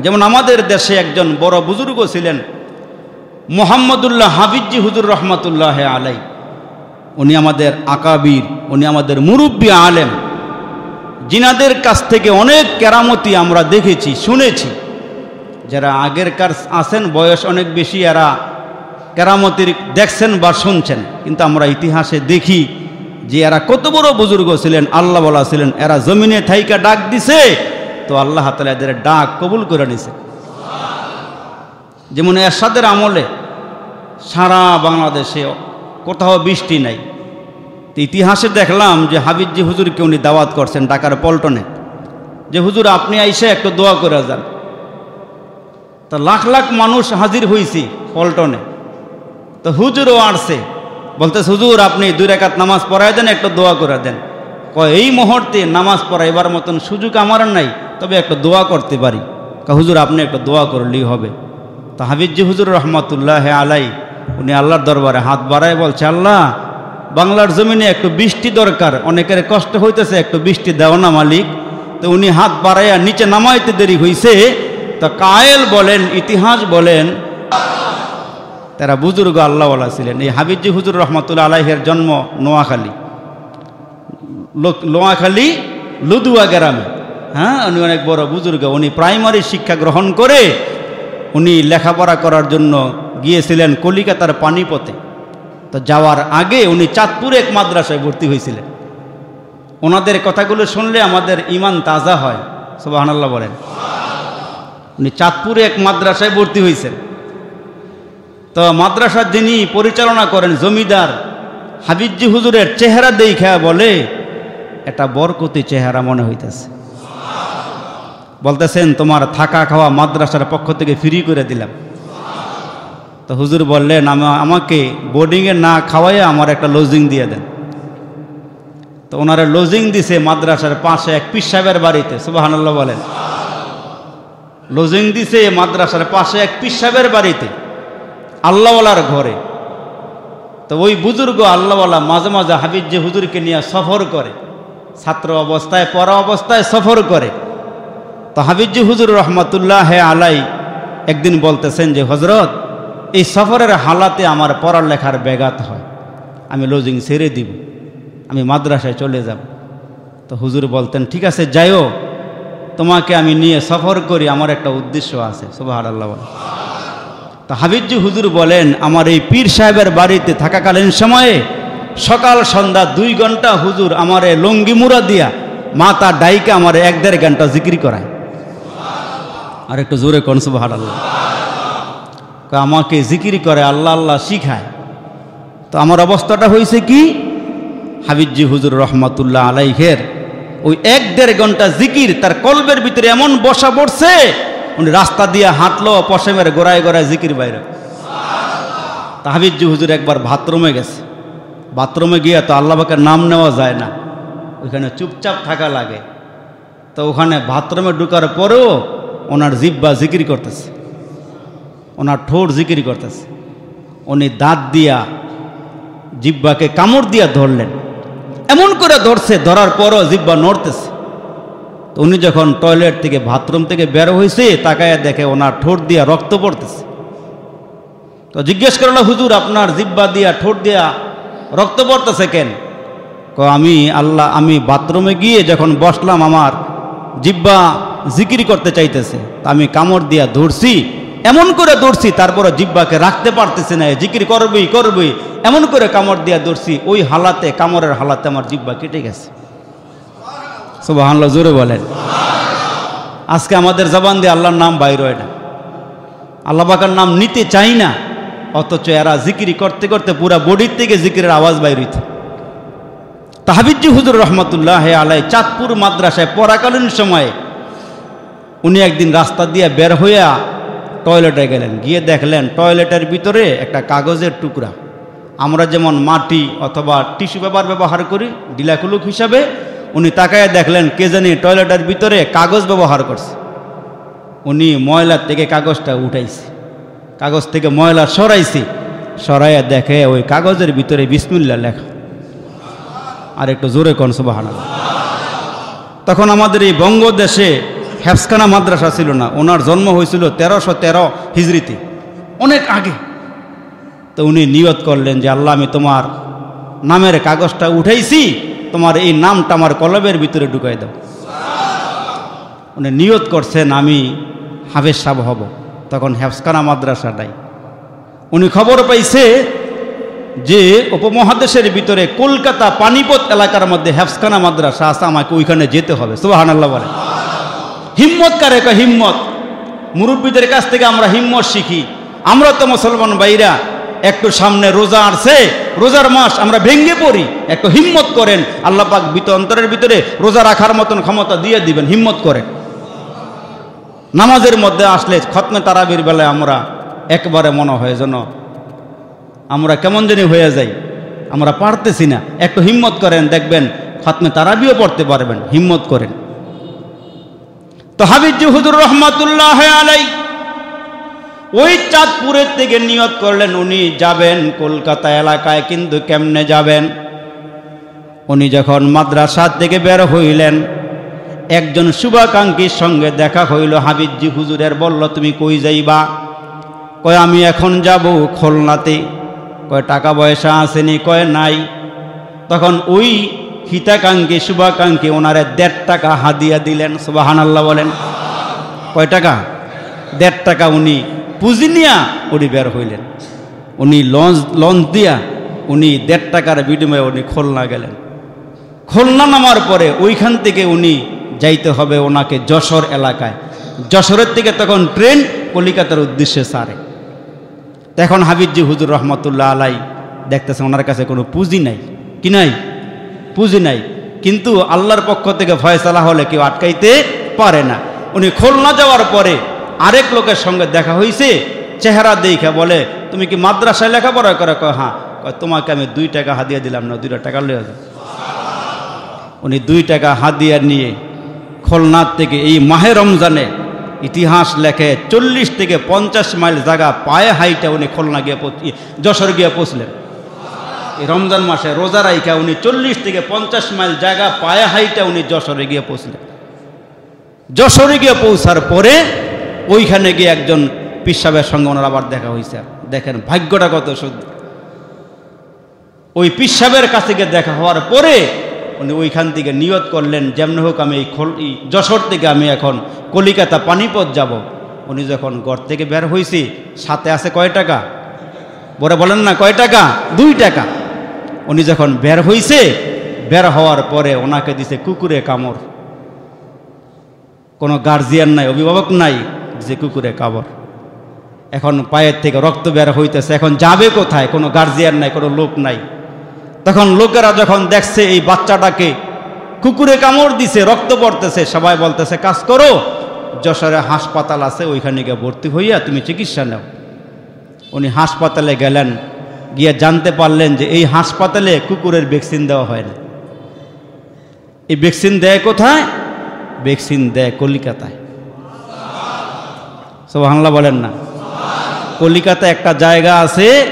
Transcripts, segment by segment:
যেমন আমাদের দেশে একজন বড় বুজুর্গ ছিলেন মোহাম্মদুল্লাহ হাবিজি হুজুর রহমতুল্লাহ আলাই উনি আমাদের আকাবির, উনি আমাদের মুরব্বী আলেম। জিনাদের কাছ থেকে অনেক কেরামতি আমরা দেখেছি, শুনেছি। যারা আগের কার আছেন, বয়স অনেক বেশি, এরা কেরামতির দেখছেন বা শুনছেন। কিন্তু আমরা ইতিহাসে দেখি যে এরা কত বড় বুজুর্গ ছিলেন আল্লাহ বলা ছিলেন। এরা জমিনে থাইকা ডাক দিছে তো আল্লাহ তালা এদের ডাক কবুল করে নিছে। যেমন এরশাদের আমলে সারা বাংলাদেশে কোথাও বৃষ্টি নাই। ইতিহাসে দেখলাম যে হাবিজি হুজুরকে উনি দাওয়াত করছেন ঢাকার পল্টনে। যে হুজুর, আপনি আইসে একটু দোয়া করে যান। তো লাখ লাখ মানুষ হাজির হয়েছি পল্টনে। তো হুজুরও আসছে। বলতেছে, হুজুর, আপনি দুই রেখাত নামাজ পড়াই দেন, একটু দোয়া করে দেন। কয়, এই মুহূর্তে নামাজ পড়াইবার মতন সুযোগ আমার নাই। তবে একটা দোয়া করতে পারি। হুজুর, আপনি একটা দোয়া করলেই হবে। তো হাবিজি হুজুর রহমতুল্লাহ আলাই, উনি আল্লাহর দরবারে হাত বাড়ায় বলছে, আল্লাহ, বাংলার জমিনে একটু বৃষ্টি দরকার, অনেকের কষ্ট হইতেছে, একটু বৃষ্টি দেও না মালিক। তো উনি হাত বাড়াইয়া নিচে নামাইতে দেরি হইছে। তো কায়েল বলেন, ইতিহাস বলেন, তারা বুজুর্গ আল্লাহওয়ালা ছিলেন। এই হাবিজি হুজুর রহমতুল্লা আলাহের জন্ম নোয়াখালী লোয়াখালী লুদুয়া গ্রামে। হ্যাঁ উনি অনেক বড় বুজুর্গ। উনি প্রাইমারি শিক্ষা গ্রহণ করে উনি লেখাপড়া করার জন্য গিয়েছিলেন কলিকাতার পানিপথে। তো যাওয়ার আগে উনি চাঁদপুরে এক মাদ্রাসায় ভর্তি হয়েছিলেন। ওনাদের কথাগুলো শুনলে আমাদের ইমান তাজা হয়। সুবাহান্লাহ বলেন। উনি চাঁদপুরে এক মাদ্রাসায় ভর্তি হয়েছেন। তো মাদ্রাসার যিনি পরিচালনা করেন, জমিদার হাবিজি হুজুরের চেহারা দেখা বলে, এটা বরকতি চেহারা মনে হইতেছে। বলতেছেন, তোমার থাকা খাওয়া মাদ্রাসার পক্ষ থেকে ফ্রি করে দিলাম। তো হুজুর বললেন আমাকে বোর্ডিংয়ে না খাওয়াইয়ে আমার একটা লজিং দিয়ে দেন। তো ওনারা লজিং দিছে মাদ্রাসার পাশে এক পিস সাহেবের বাড়িতে সুবাহান্লাহ বলেন। লজিং দিছে মাদ্রাসার পাশে এক পিস সাহেবের বাড়িতে, আল্লাহওয়ালার ঘরে। তো ওই বুজুর্গ আল্লাহওয়ালা মাঝে মাঝে হাবিজ হুজুরকে নিয়ে সফর করে, ছাত্র অবস্থায়, পড়া অবস্থায় সফর করে তো হাবিজি হুজুর রহমতুল্লাহ আলাই একদিন বলতেছেন যে, হজরত, এই সফরের হালাতে আমার পড়ালেখার ব্যাঘাত হয়। আমি লজিং ছেড়ে দিব। আমি মাদ্রাসায় চলে যাব। তো হুজুর বলতেন, ঠিক আছে, যাইও। তোমাকে আমি নিয়ে সফর করি। আমার একটা উদ্দেশ্য আছে। সুবাহ আল্লাহ তো হাবিজি হুজুর বলেন, আমার এই পীর সাহেবের বাড়িতে থাকাকালীন সময়ে সকাল সন্ধ্যা দুই ঘণ্টা হুজুর আমার লঙ্গি মুড়া দিয়া মাতা ডাইকে আমার এক দেড় ঘণ্টা জিক্রি করায়। আর একটু জোরে কোন সুবাহ আল্লাহ আমাকে জিকিরি করে, আল্লাহ আল্লাহ শিখায়। তো আমার অবস্থাটা হয়েছে কি? হাবিজি হুজুর রহমতুল্লাহ আলাইহের ওই এক দেড় ঘণ্টা জিকির তার কলবের ভিতরে এমন বসা পড়ছে, উনি রাস্তা দিয়ে হাঁটলো পশমের গোড়ায় গোড়ায় জিকির বাইরে। তা হাবিজি হুজুর একবার বাথরুমে গেছে। বাথরুমে গিয়ে তো আল্লাহকে নাম নেওয়া যায় না। ওইখানে চুপচাপ থাকা লাগে। তো ওখানে বাথরুমে ঢুকার পরেও ওনার জিব্বা জিকির করতেছে। ওনার ঠোঁট জিকির করতেছে। উনি দাঁত দিয়া, জিব্বাকে কামড় দিয়া ধরলেন। এমন করে ধরছে, ধরার পরও জিব্বা নড়তেছে। তো উনি যখন টয়লেট থেকে, বাথরুম থেকে বের হয়েছে তাকায় দেখে ওনার ঠোঁট দিয়া রক্ত পড়তেছে। তো জিজ্ঞেস করল, হুজুর, আপনার জিব্বা দিয়া, ঠোঁট দিয়া রক্ত পড়তেছে কেন? আমি আল্লাহ, আমি বাথরুমে গিয়ে যখন বসলাম, আমার জিব্বা জিকির করতে চাইতেছে। আমি কামড় দিয়া ধরছি, এমন করে ধরছি তারপরে জিব্বাকে রাখতে পারতেছে না জিকির করবই করবই, এমন করে কামড় দিয়া দৌড়ছি ওই হালাতে, কামড়ের হালাতে আমার জিব্বা কেটে গেছে। জোরে বলেন। আজকে আমাদের জবান দিয়ে আল্লাহর নাম বাইর হয় না। আল্লাহ বাকার নাম নিতে চাই না, অথচ এরা জিকিরি করতে করতে পুরা বডির থেকে জিকিরের আওয়াজ বাইর হইত তাহাবিজি হুজুর রহমতুল্লাহ আলাই চাঁদপুর মাদ্রাসায় পড়াকালীন সময়ে উনি একদিন রাস্তা দিয়ে বের হইয়া টয়লেটে গেলেন। গিয়ে দেখলেন টয়লেটের ভিতরে একটা কাগজের টুকরা। আমরা যেমন মাটি অথবা টিস্যু পেপার ব্যবহার করি, ডিলাকুলুক হিসাবে, উনি তাকায় দেখলেন কে জানি টয়লেটের ভিতরে কাগজ ব্যবহার করছে। উনি ময়লার থেকে কাগজটা উঠাইছে। কাগজ থেকে ময়লা সরাইছে। সরাইয়া দেখে ওই কাগজের ভিতরে বিসমিল্লা লেখা। আর একটু জোরে কনসবাহানা তখন আমাদের এই বঙ্গদেশে হ্যাফসখানা মাদ্রাসা ছিল না। ওনার জন্ম হয়েছিল তেরোশো তেরো হিজড়িতে। অনেক আগে। তো উনি নিয়ত করলেন যে, আল্লাহ, আমি তোমার নামের কাগজটা উঠাইছি, তোমার এই নামটা আমার কলবের ভিতরে ঢুকাই দাও। উনি নিয়ত করছেন, আমি হাফেজ সাহ হব। তখন হ্যাফসখানা মাদ্রাসাটাই উনি খবর পাইছে যে, উপমহাদেশের ভিতরে কলকাতা পানিপত এলাকার মধ্যে হ্যাফসখানা মাদ্রাসা আছে, আমাকে ওইখানে যেতে হবে। সুবাহান আল্লাহ বলে হিম্মত কারে কা হিম্মত? মুরব্বীদের কাছ থেকে আমরা হিম্মত শিখি। আমরা তো মুসলমান বাইরা একটু সামনে রোজা আসছে, রোজার মাস আমরা ভেঙ্গে পড়ি, একটু হিম্মত করেন। আল্লাহ পাক বিত অন্তরের ভিতরে রোজা রাখার মতন ক্ষমতা দিয়ে দিবেন, হিম্মত করেন। নামাজের মধ্যে আসলে খতমে তারাবির বেলায় আমরা একবারে মনে হয় যেন আমরা কেমন জানি হয়ে যাই, আমরা পারতেছি না। একটু হিম্মত করেন, দেখবেন খতমে তারাবিও পড়তে পারবেন, হিম্মত করেন। তো হাবিজি হুজুর রহমাতুল্লাহ আলাই ওই চাঁদপুরের থেকে নিয়ত করলেন, উনি যাবেন কলকাতা এলাকায়, কিন্তু কেমনে যাবেন? উনি যখন মাদ্রাসার থেকে বের হইলেন, একজন শুভাকাঙ্ক্ষীর সঙ্গে দেখা হইল হাবিজি হুজুরের বলল, তুমি কই যাইবা? কয়, আমি এখন যাব খুলনাতে। কয়, টাকা পয়সা আসেনি কয়, নাই। তখন ওই হিতাকাঙ্ক্ষী, শুভাকাঙ্ক্ষী, ওনারে দেড় টাকা হাদিয়া দিলেন সুবাহান আল্লাহ বলেন। কয় টাকা? দেড় টাকা উনি পুঁজি নিয়া উনি বের হইলেন। উনি লঞ্চ লঞ্চ দিয়া উনি দেড় টাকার বিনিময়ে উনি খুলনা গেলেন। খুলনা নামার পরে ওইখান থেকে উনি যাইতে হবে ওনাকে যশোর এলাকায়। যশোরের থেকে তখন ট্রেন কলিকাতার উদ্দেশ্যে সারে। তখন হাবিজি হুজুর রহমতুল্লাহ আলাই দেখতেছে ওনার কাছে কোনো পুঁজি নাই। কি নাই? পুঁজি নাই। কিন্তু আল্লাহর পক্ষ থেকে ফয়সালা হলে কেউ আটকাইতে পারে না। উনি খুলনা যাওয়ার পরে আরেক লোকের সঙ্গে দেখা হয়েছে চেহারা দেখে বলে, তুমি কি মাদ্রাসায় লেখাপড়া করে? কয় হ্যাঁ। তোমাকে আমি দুই টাকা হাদিয়া দিলাম না দুইটা টাকা লিয়ে উনি দুই টাকা হাদিয়া নিয়ে খুলনার থেকে এই মাহে রমজানে ইতিহাস লেখে চল্লিশ থেকে পঞ্চাশ মাইল জায়গা পায়ে হাইটা উনি খুলনা গিয়ে যশোর গিয়ে পৌঁছলেন। রমজান মাসে রোজা রাইখা উনি চল্লিশ থেকে পঞ্চাশ মাইল জায়গা পায়ে হাইটা উনি যশোরে গিয়ে পৌঁছলেন। যশোরে গিয়ে পৌঁছার পরে ওইখানে গিয়ে একজন পিসাবের সঙ্গে ওনার আবার দেখা হয়েছে দেখেন ভাগ্যটা কত শুদ্ধ ওই পিসাবের কাছে গিয়ে দেখা হওয়ার পরে উনি ওইখান থেকে নিয়ত করলেন, যেমন হোক আমি এই যশোর থেকে আমি এখন কলিকাতা পানিপথ যাব। উনি যখন ঘর থেকে বের হয়েছি সাথে আছে কয় টাকা? বলে বলেন না, কয় টাকা? দুই টাকা। উনি যখন বের হইছে, বের হওয়ার পরে ওনাকে দিছে কুকুরে কামড়। কোনো গার্জিয়ান নাই, অভিভাবক নাই যে কুকুরে কামড়। এখন পায়ের থেকে রক্ত বের হইতেছে, এখন যাবে কোথায়? কোনো গার্জিয়ান নাই, কোনো লোক নাই। তখন লোকেরা যখন দেখছে এই বাচ্চাটাকে কুকুরে কামড় দিছে, রক্ত পড়তেছে, সবাই বলতেছে, কাজ করো। যশোরে হাসপাতাল আছে, ওইখানে গিয়ে ভর্তি হইয়া তুমি চিকিৎসা নাও। উনি হাসপাতালে গেলেন গিয়ে জানতে পারলেন যে এই হাসপাতালে কুকুরের ভ্যাকসিন দেওয়া হয় না। এই ভ্যাকসিন দেয় কোথায়? ভ্যাকসিন দেয় কলিকাতায়। সব হাংলা বলেন না। কলিকাতায় একটা জায়গা আছে,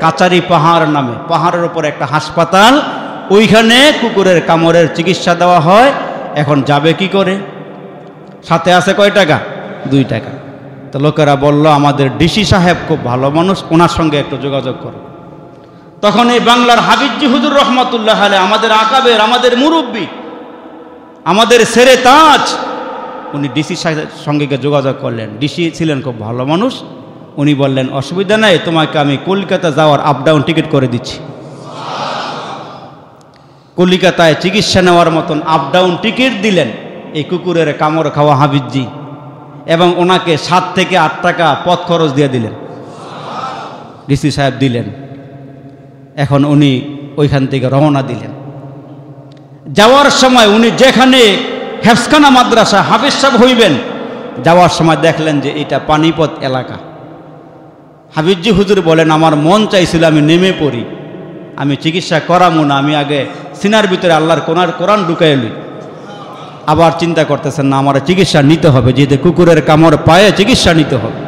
কাচারি পাহাড় নামে। পাহাড়ের ওপর একটা হাসপাতাল, ওইখানে কুকুরের কামড়ের চিকিৎসা দেওয়া হয়। এখন যাবে কি করে? সাথে আছে কয় টাকা? দুই টাকা। তো লোকেরা বলল, আমাদের ডিসি সাহেব খুব ভালো মানুষ, ওনার সঙ্গে একটু যোগাযোগ করো। তখন এই বাংলার হাবিজি হুজুর রহমতুল্লাহ আলে আমাদের আকাবের, আমাদের মুরব্বী, আমাদের সেরে তাজ, উনি ডিসি সাহেবের সঙ্গে গিয়ে যোগাযোগ করলেন। ডিসি ছিলেন খুব ভালো মানুষ। উনি বললেন, অসুবিধা নাই, তোমাকে আমি কলকাতা যাওয়ার আপ ডাউন টিকিট করে দিচ্ছি। কলিকাতায় চিকিৎসা নেওয়ার মতন আপ ডাউন টিকিট দিলেন এই কুকুরের কামড় খাওয়া হাবিজি এবং ওনাকে সাত থেকে আট টাকা পথ খরচ দিয়ে দিলেন। ডিসি সাহেব দিলেন। এখন উনি ওইখান থেকে রওনা দিলেন। যাওয়ার সময় উনি যেখানে হেফসখানা মাদ্রাসা হাফিজ সাহেব হইবেন, যাওয়ার সময় দেখলেন যে এটা পানিপথ এলাকা। হাবিজি হুজুর বলেন, আমার মন চাইছিল আমি নেমে পড়ি। আমি চিকিৎসা করামো না, আমি আগে সিনার ভিতরে আল্লাহর কোনার কোরআন ঢুকাই লই। আবার চিন্তা করতেছেন, না, আমার চিকিৎসা নিতে হবে, যেহেতু কুকুরের কামড় পায়ে চিকিৎসা নিতে হবে।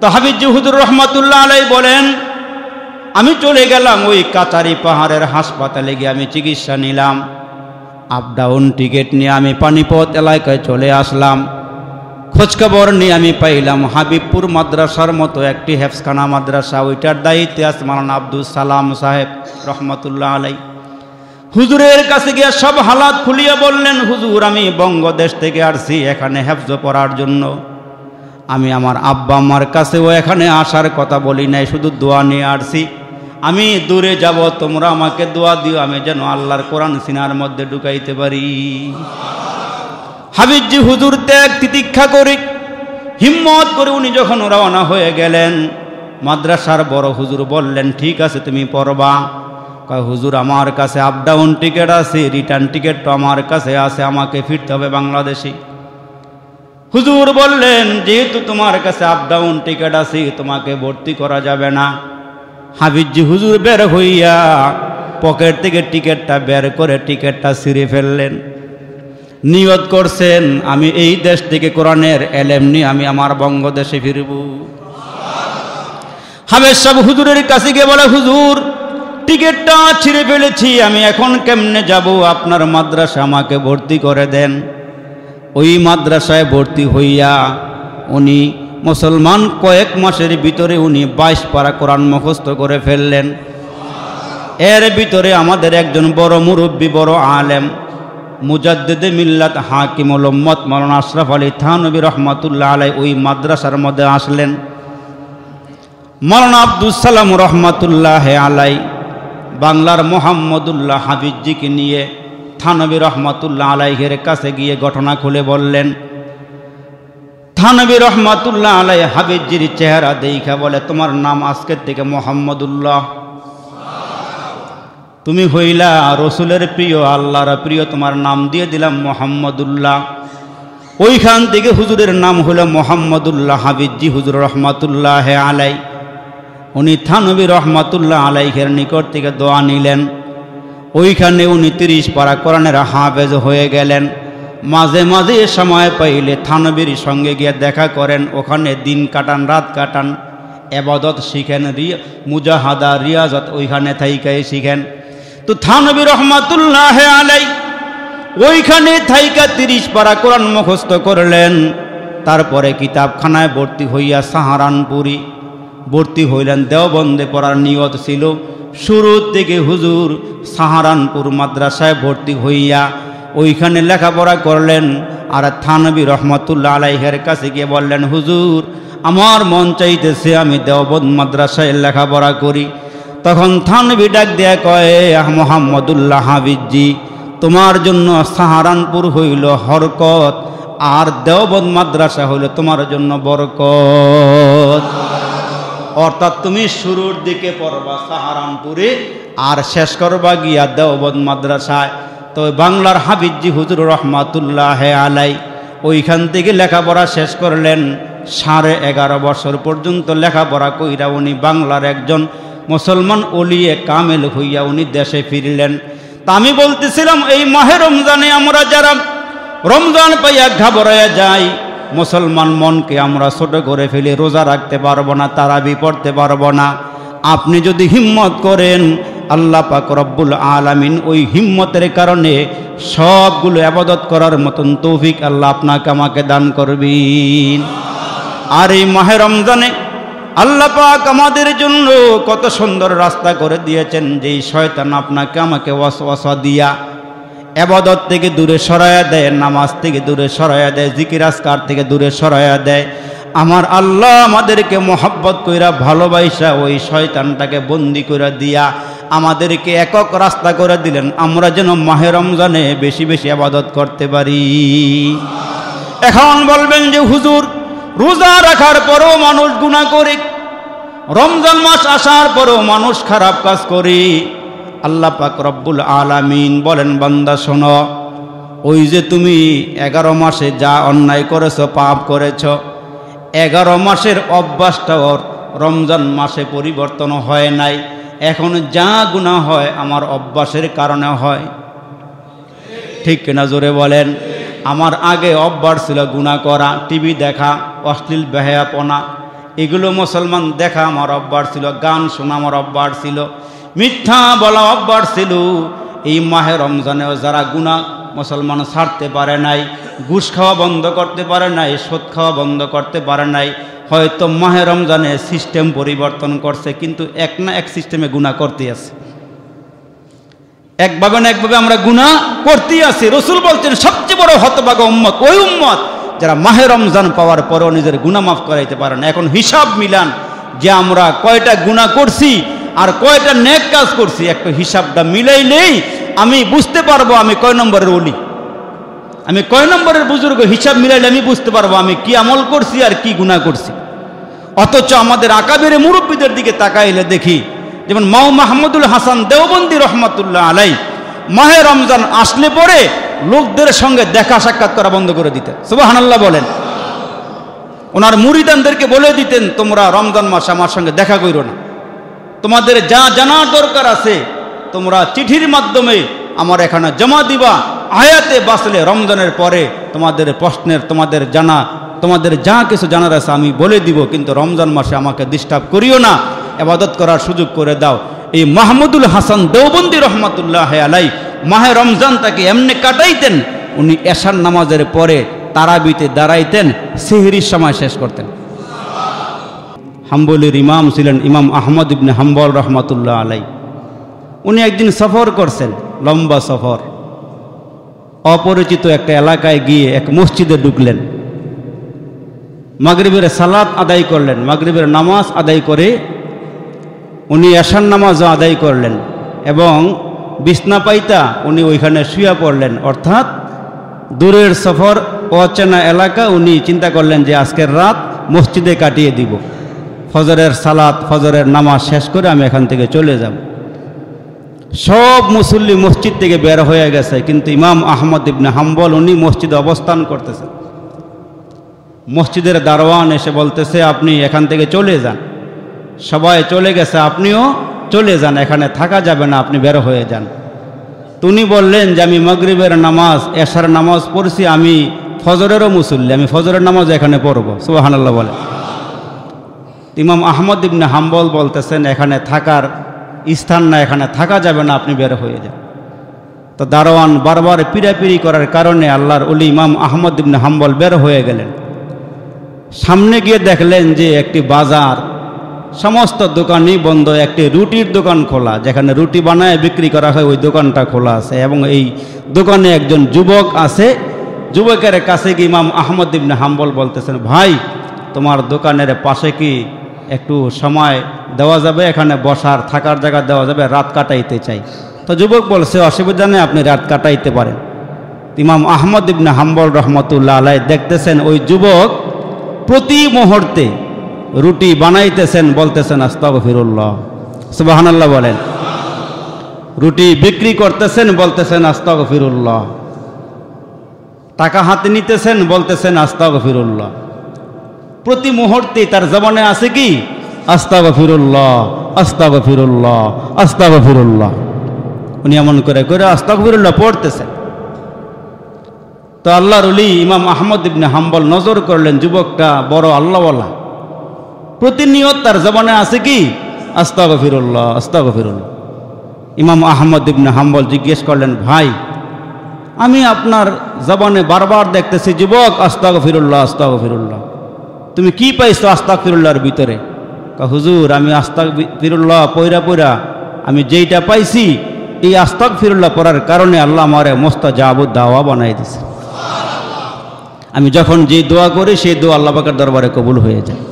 তো হাবিজি হুজুর রহমতুল্লাহ আলাই বলেন আমি চলে গেলাম ওই কাচারি পাহাড়ের হাসপাতালে গিয়ে আমি চিকিৎসা নিলাম। আপ ডাউন টিকিট নিয়ে আমি পানিপথ এলাকায় চলে আসলাম। খোঁজখবর নিয়ে আমি পাইলাম হাবিবপুর মাদ্রাসার মতো একটি হেফসখানা মাদ্রাসা, ওইটার দায়িত্বে আছে মালানা আব্দুল সালাম সাহেব, রহমতুল্লাহ আলাই হুজুরের কাছে গিয়ে সব হালাত খুলিয়ে বললেন, হুজুর, আমি বঙ্গদেশ থেকে আসছি, এখানে হেফজ পড়ার জন্য। আমি আমার আব্বা আম্মার কাছেও এখানে আসার কথা বলি নাই, শুধু দোয়া নিয়ে আসছি। আমি দূরে যাব, তোমরা আমাকে দোয়া দিও, আমি যেন আল্লাহর কোরআন সিনার মধ্যে ঢুকাইতে পারি। হাবিবজি হুজুর ত্যাগ তিতিক্ষা করি, হিম্মত করে উনি যখন রওনা হয়ে গেলেন, মাদ্রাসার বড় হুজুর বললেন, ঠিক আছে, তুমি পড়বা। হুজুর, আমার কাছে আপ ডাউন টিকিট আছে রিটার্ন টিকিট তো আমার কাছে আছে, আমাকে ফিরতে হবে বাংলাদেশে। হুজুর বললেন, যেহেতু তোমার কাছে আপ ডাউন টিকিট আছে, তোমাকে ভর্তি করা যাবে না। হাবিজি হুজুর বের হইয়া পকেট থেকে টিকিটটা বের করে টিকিটটা ছিঁড়ে ফেললেন। নিয়ত করছেন, আমি এই দেশ থেকে কোরআনের এলেম নিয়ে আমি আমার বঙ্গদেশে ফিরব। হাবের সব হুজুরের কাছে গিয়ে বলে, হুজুর, টিকিটটা ছিঁড়ে ফেলেছি, আমি এখন কেমনে যাব? আপনার মাদ্রাসা আমাকে ভর্তি করে দেন। ওই মাদ্রাসায় ভর্তি হইয়া উনি মুসলমান কয়েক মাসের ভিতরে উনি বাইশ পারা কোরআন মুখস্থ করে ফেললেন। এর ভিতরে আমাদের একজন বড় মুরব্বী, বড় আলেম, মুজাদ্দেদে মিল্লাত হাকিমুল উম্মত মৌলানা আশরাফ আলী থানবী রহমতুল্লাহ আলাই ওই মাদ্রাসার মধ্যে আসলেন। মৌলানা আব্দুল সালাম রহমতুল্লাহ আলাই বাংলার মোহাম্মদুল্লাহ হাবিজিকে নিয়ে থানবী রহমতুল্লাহ আলাইহের কাছে গিয়ে ঘটনা খুলে বললেন থানবী রহমাতুল্লাহ আলাই হাবিজির চেহারা দেখা বলে, তোমার নাম আজকের থেকে মোহাম্মদুল্লাহ। তুমি হইলা রসুলের প্রিয়, আল্লাহর প্রিয়, তোমার নাম দিয়ে দিলাম মোহাম্মদুল্লাহ। ওইখান থেকে হুজুরের নাম হলো মোহাম্মদুল্লাহ হাবিজি হুজুর রহমাতুল্লাহ হে আলাই উনি থানবী রহমাতুল্লাহ আলাইহের নিকট থেকে দোয়া নিলেন। ওইখানে উনি তিরিশ পারা কোরআনের হাফেজ হয়ে গেলেন। মাঝে মাঝে সময় পাইলে থানবীর সঙ্গে গিয়ে দেখা করেন, ওখানে দিন কাটান, রাত কাটান, এবাদত শিখেন মুজাহাদা, রিয়াজত ওইখানে থাইকাই শিখেন। তো থানবী রহমাতুল্লাহ আলাই ওইখানে থাইকা তিরিশ পারা কোরআন মুখস্থ করলেন। তারপরে কিতাবখানায় ভর্তি হইয়া সাহারানপুরি ভর্তি হইলেন। দেওবন্দে পড়ার নিয়ত ছিল, শুরুর থেকে হুজুর সাহারানপুর মাদ্রাসায় ভর্তি হইয়া ওইখানে লেখাপড়া করলেন আর থানবী রহমতুল্লাহ আলাইহের কাছে গিয়ে বললেন, হুজুর, আমার মন চাইতেছে আমি দেওবন্দ মাদ্রাসায় লেখাপড়া করি। তখন থানবি ডাক দেয়া কয়ে মোহাম্মদুল্লাহ হাবিজি তোমার জন্য সাহারানপুর হইল হরকত, আর দেওবন্দ মাদ্রাসা হইল তোমার জন্য বরকত। অর্থাৎ তুমি শুরুর দিকে পড়বা সাহারানপুরে, আর শেষ করবা গিয়া দেওবন্দ মাদ্রাসায়। তো বাংলার হাবিজি হুজুর রহমাতুল্লাহ আলাই ওইখান থেকে লেখাপড়া শেষ করলেন। সাড়ে এগারো বছর পর্যন্ত লেখাপড়া কইরা উনি বাংলার একজন মুসলমান অলিয়ে কামেল হইয়া উনি দেশে ফিরলেন। তা আমি বলতেছিলাম, এই মাহে রমজানে আমরা যারা রমজান পাইয়া ঘাবড়াইয়া যাই, মুসলমান মনকে আমরা ছোট করে ফেলে, রোজা রাখতে পারব না, তারাবি পড়তে পারব না। আপনি যদি হিম্মত করেন আল্লাহ পাক রব্বুল আলামিন ওই হিম্মতের কারণে সবগুলো আবাদত করার মতন তৌফিক আল্লাহ আপনাকে আমাকে দান করবেন। আর এই মাহে রমজানে আল্লাহ পাক আমাদের জন্য কত সুন্দর রাস্তা করে দিয়েছেন, যেই শয়তান আপনাকে আমাকে ওয়াসওয়াসা দিয়া এবাদত থেকে দূরে সরাইয়া দেয়, নামাজ থেকে দূরে সরাইয়া দেয়, জিকির আসকার থেকে দূরে সরাইয়া দেয়। আমার আল্লাহ আমাদেরকে মোহাব্বত কইরা ভালোবাসা ওই শয়তানটাকে বন্দি করে দিয়া আমাদেরকে একক রাস্তা করে দিলেন। আমরা যেন মাহে রমজানে বেশি বেশি আবাদত করতে পারি। এখন বলবেন যে, হুজুর, রোজা রাখার পরেও মানুষ গুণা করে। রমজান মাস আসার পরেও মানুষ খারাপ কাজ করে। আল্লাহ পাক রব্বুল আলামিন বলেন, বান্দা, শোনো, ওই যে তুমি এগারো মাসে যা অন্যায় করেছ, পাপ করেছ, এগারো মাসের অভ্যাসটাও রমজান মাসে পরিবর্তন হয় নাই। এখন যা গুণা হয় আমার অভ্যাসের কারণে হয়। ঠিক কিনা জোরে বলেন? আমার আগে অভ্যাস ছিল গুণা করা, টিভি দেখা, অশ্লীল বেহায়াপনা। এগুলো মুসলমান দেখা আমার অভ্যাস ছিল, গান শোনা আমার অভ্যাস ছিল, মিথ্যা বলা অভ্যাস ছিল। এই মাহে রমজানেও যারা গুণা মুসলমান ছাড়তে পারে নাই, ঘুষ খাওয়া বন্ধ করতে পারে নাই সোদ খাওয়া বন্ধ করতে পারে নাই, হয়তো মাহে রমজানে সিস্টেম পরিবর্তন করছে, কিন্তু এক না এক সিস্টেমে গুণা করতে আছে। একভাবে না একভাবে আমরা গুণা করতেই আছি। রসুল বলছেন, সবচেয়ে বড় হতভাগা উম্মত, ওই উম্মত যারা মাহে রমজান পাওয়ার পরেও নিজের গুণা মাফ করাইতে পারে না। এখন হিসাব মিলান যে আমরা কয়টা গুণা করছি আর কয়টা নেক কাজ করছি, একটা হিসাবটা মিলাইলেই আমি বুঝতে পারব আমি কয় নম্বরের অলি আমি কয় নম্বরের বুজুর্গ হিসাব মিলাইলে আমি বুঝতে পারব আমি কি আমল করছি আর কি গুণা করছি। অথচ আমাদের আকাবের মুরব্বীদের দিকে তাকাইলে দেখি, যেমন মাও মাহমুদুল হাসান দেওবন্দি রহমতুল্লাহ আলাই মাহে রমজান আসলে পরে লোকদের সঙ্গে দেখা সাক্ষাৎ করা বন্ধ করে দিতেন। সুবাহানাল্লাহ বলেন। ওনার মুরিদানদেরকে বলে দিতেন, তোমরা রমজান মাসে আমার সঙ্গে দেখা করো না। তোমাদের যা জানার দরকার আছে তোমরা চিঠির মাধ্যমে আমার এখানে জমা দিবা। আয়াতে বাসলে রমজানের পরে তোমাদের প্রশ্নের, তোমাদের জানা, তোমাদের যা কিছু জানার আছে আমি বলে দিব, কিন্তু রমজান মাসে আমাকে ডিস্টার্ব করিও না। এবাদত করার সুযোগ করে দাও। এই মাহমুদুল হাসান দেওবন্দি রহমতুল্লাহ আলাই মাহে রমজান তাকে এমনি কাটাইতেন, উনি এশার নামাজের পরে তারাবিতে দাঁড়াইতেন, সেহরির সময় শেষ করতেন। হাম্বলির ইমাম ছিলেন ইমাম আহমদ ইবনে হাম্বল রহমতুল্লাহ আলাই উনি একদিন সফর করছেন, লম্বা সফর। অপরিচিত একটা এলাকায় গিয়ে এক মসজিদে ঢুকলেন। মাগরিবের সালাত আদায় করলেন, মাগরিবের নামাজ আদায় করে উনি এশার নামাজও আদায় করলেন এবং বিছনা পাইতা উনি ওইখানে শুয়ে পড়লেন। অর্থাৎ দূরের সফর, অচেনা এলাকা উনি চিন্তা করলেন যে আজকের রাত মসজিদে কাটিয়ে দিব। ফজরের সালাত, ফজরের নামাজ শেষ করে আমি এখান থেকে চলে যাব। সব মুসল্লি মসজিদ থেকে বের হয়ে গেছে, কিন্তু ইমাম আহমদ ইবনে হাম্বল উনি মসজিদে অবস্থান করতেছেন। মসজিদের দারোয়ান এসে বলতেছে, আপনি এখান থেকে চলে যান। সবাই চলে গেছে, আপনিও চলে যান, এখানে থাকা যাবে না, আপনি বের হয়ে যান। তুমি বললেন যে, আমি মগরিবের নামাজ, এশার নামাজ পড়ছি, আমি ফজরেরও মুসল্লি, আমি ফজরের নামাজ এখানে পড়ব। সুবাহানাল্লাহ বলে। ইমাম আহমদ ইবনে হাম্বল বলতেছেন, এখানে থাকার স্থান না এখানে, থাকা যাবে না, আপনি বের হয়ে যান। তো দারোয়ান বারবার পিড়াপিড়ি করার কারণে আল্লাহর অলি ইমাম আহমদ ইবনে হাম্বল বের হয়ে গেলেন। সামনে গিয়ে দেখলেন যে একটি বাজার, সমস্ত দোকানই বন্ধ, একটি রুটির দোকান খোলা, যেখানে রুটি বানায় বিক্রি করা হয়, ওই দোকানটা খোলা আছে। এবং এই দোকানে একজন যুবক আছে, যুবকের কাছে গিয়ে ইমাম আহমদ ইবনে হাম্বল বলতেছেন, ভাই, তোমার দোকানের পাশে কি একটু সময় দেওয়া যাবে, এখানে বসার, থাকার জায়গা দেওয়া যাবে, রাত কাটাইতে চাই। তো যুবক বলছে, অসুবিধা নেই, আপনি রাত কাটাইতে পারেন। ইমাম আহমদ ইবনে হাম্বল রহমতুল্লাহ আলাই দেখতেছেন, ওই যুবক প্রতি মুহূর্তে রুটি বানাইতেছেন, বলতেছেন আস্তাব ফিরুল্লাহ সুবাহানাল্লাহ বলেন। রুটি বিক্রি করতেছেন, বলতেছেন আস্তাব ফিরুল্লাহ টাকা হাতে নিতেছেন, বলতেছেন আস্তাব ফিরুল্লাহ প্রতি মুহূর্তে তার জবানে আছে কি? আস্তাব ফিরুল্লাহ আস্তাব ফিরুল্লাহ আস্তাব ফিরুল্লাহ উনি এমন করে করে আস্তাব ফিরুল্লাহ পড়তেছেন তো আল্লাহর উলি ইমাম আহমদ ইবনে হাম্বল নজর করলেন, যুবকটা বড় আল্লাহওয়ালা। প্রতিনিয়ত তার জবানে আছে কি? আস্তাগ ফিরুল্লাহ আস্তাগ ফিরুল্লাহ ইমাম আহমদ ইবনে হাম্বল জিজ্ঞেস করলেন, ভাই, আমি আপনার জবানে বারবার দেখতেছি, যুবক আস্তাগ ফিরুল্লাহ আস্তাগ ফিরুল্লাহ তুমি কি পাইছো আস্তাগ ফিরুল্লাহর ভিতরে হুজুর, আমি আস্তাক ফিরুল্লাহ পয়রা পয়রা আমি যেইটা পাইছি, এই আস্তাক ফিরুল্লাহ পড়ার কারণে আল্লাহ আমারে মস্ত জাবুদ দাওয়া বানাই দিছে। আমি যখন যে দোয়া করি, সেই দোয়া আল্লাহ পাকের দরবারে কবুল হয়ে যায়।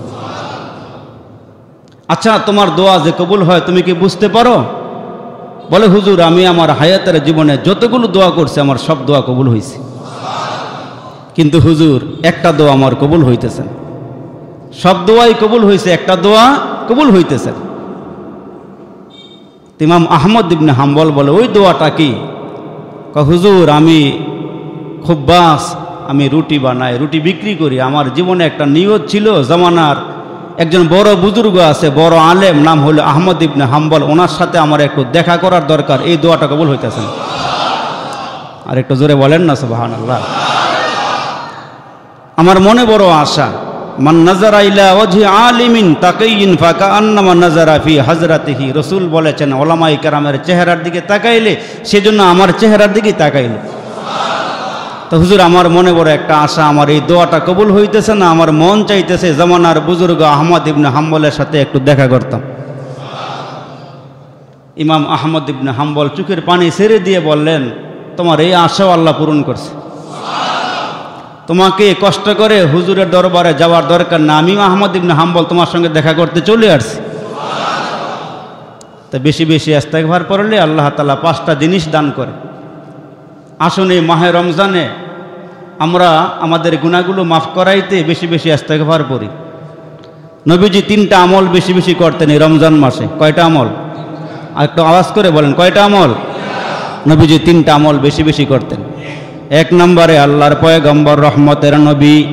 আচ্ছা তোমার দোয়া যে কবুল হয়, তুমি কি বুঝতে পারো? বলে, হুজুর, আমি আমার হায়াতের জীবনে যতগুলো দোয়া করছি, আমার সব দোয়া কবুল হয়েছে কিন্তু হুজুর, একটা দোয়া আমার কবুল হইতেছে সব দোয়াই কবুল হয়েছে, একটা দোয়া কবুল হইতেছে ইমাম আহমদ ইবনে হাম্বল বলে, ওই দোয়াটা কি? হুজুর, আমি খুব বাস, আমি রুটি বানাই, রুটি বিক্রি করি। আমার জীবনে একটা নিয়ত ছিল জমানার, একজন বড় বুজুর্গ আছে, বড় আলেম, নাম হলো আহমদ ইবনে হাম্বল। ওনার সাথে আমার একটু দেখা করার দরকার, এই দোয়াটা কবুল হইতেছেন আর একটু জোরে বলেন না সুবাহান আল্লাহ আমার মনে বড় আশা মান নাজারা ইলা ওয়াজি আলিমিন তাকাইন ফাকা আন্নামা নাজারা ফি হাজরাতিহি। রসুল বলেছেন ওলামাই কেরামের চেহারার দিকে তাকাইলে সেজন্য আমার চেহারার দিকে তাকাইল। তো হুজুর, আমার মনে বড় একটা আশা, আমার এই দোয়াটা কবুল হইতেছে না, আমার মন চাইতেছে জমানার বুজুর্গ আহমদ ইবনে হাম্বলের সাথে একটু দেখা করতাম। ইমাম আহমদ ইবনে হাম্বল চোখের পানি ছেড়ে দিয়ে বললেন, তোমার এই আশাও আল্লাহ পূরণ করছে। তোমাকে কষ্ট করে হুজুরের দরবারে যাওয়ার দরকার না। আমি আহমদ ইবনে হাম্বল তোমার সঙ্গে দেখা করতে চলে আসছি। তা বেশি বেশি ইস্তেকভার পড়লে আল্লাহ তালা পাঁচটা জিনিস দান করে। আসুন এই মাহে রমজানে আমরা আমাদের গুণাগুলো মাফ করাইতে বেশি বেশি ইস্তেকভার পড়ি। নবীজি তিনটা আমল বেশি বেশি করতেন এই রমজান মাসে। কয়টা আমল? আর একটু আওয়াজ করে বলেন, কয়টা আমল? নবীজি তিনটা আমল বেশি বেশি করতেন। এক নম্বরে আল্লাহর পয়গম্বর রহমতের নবী।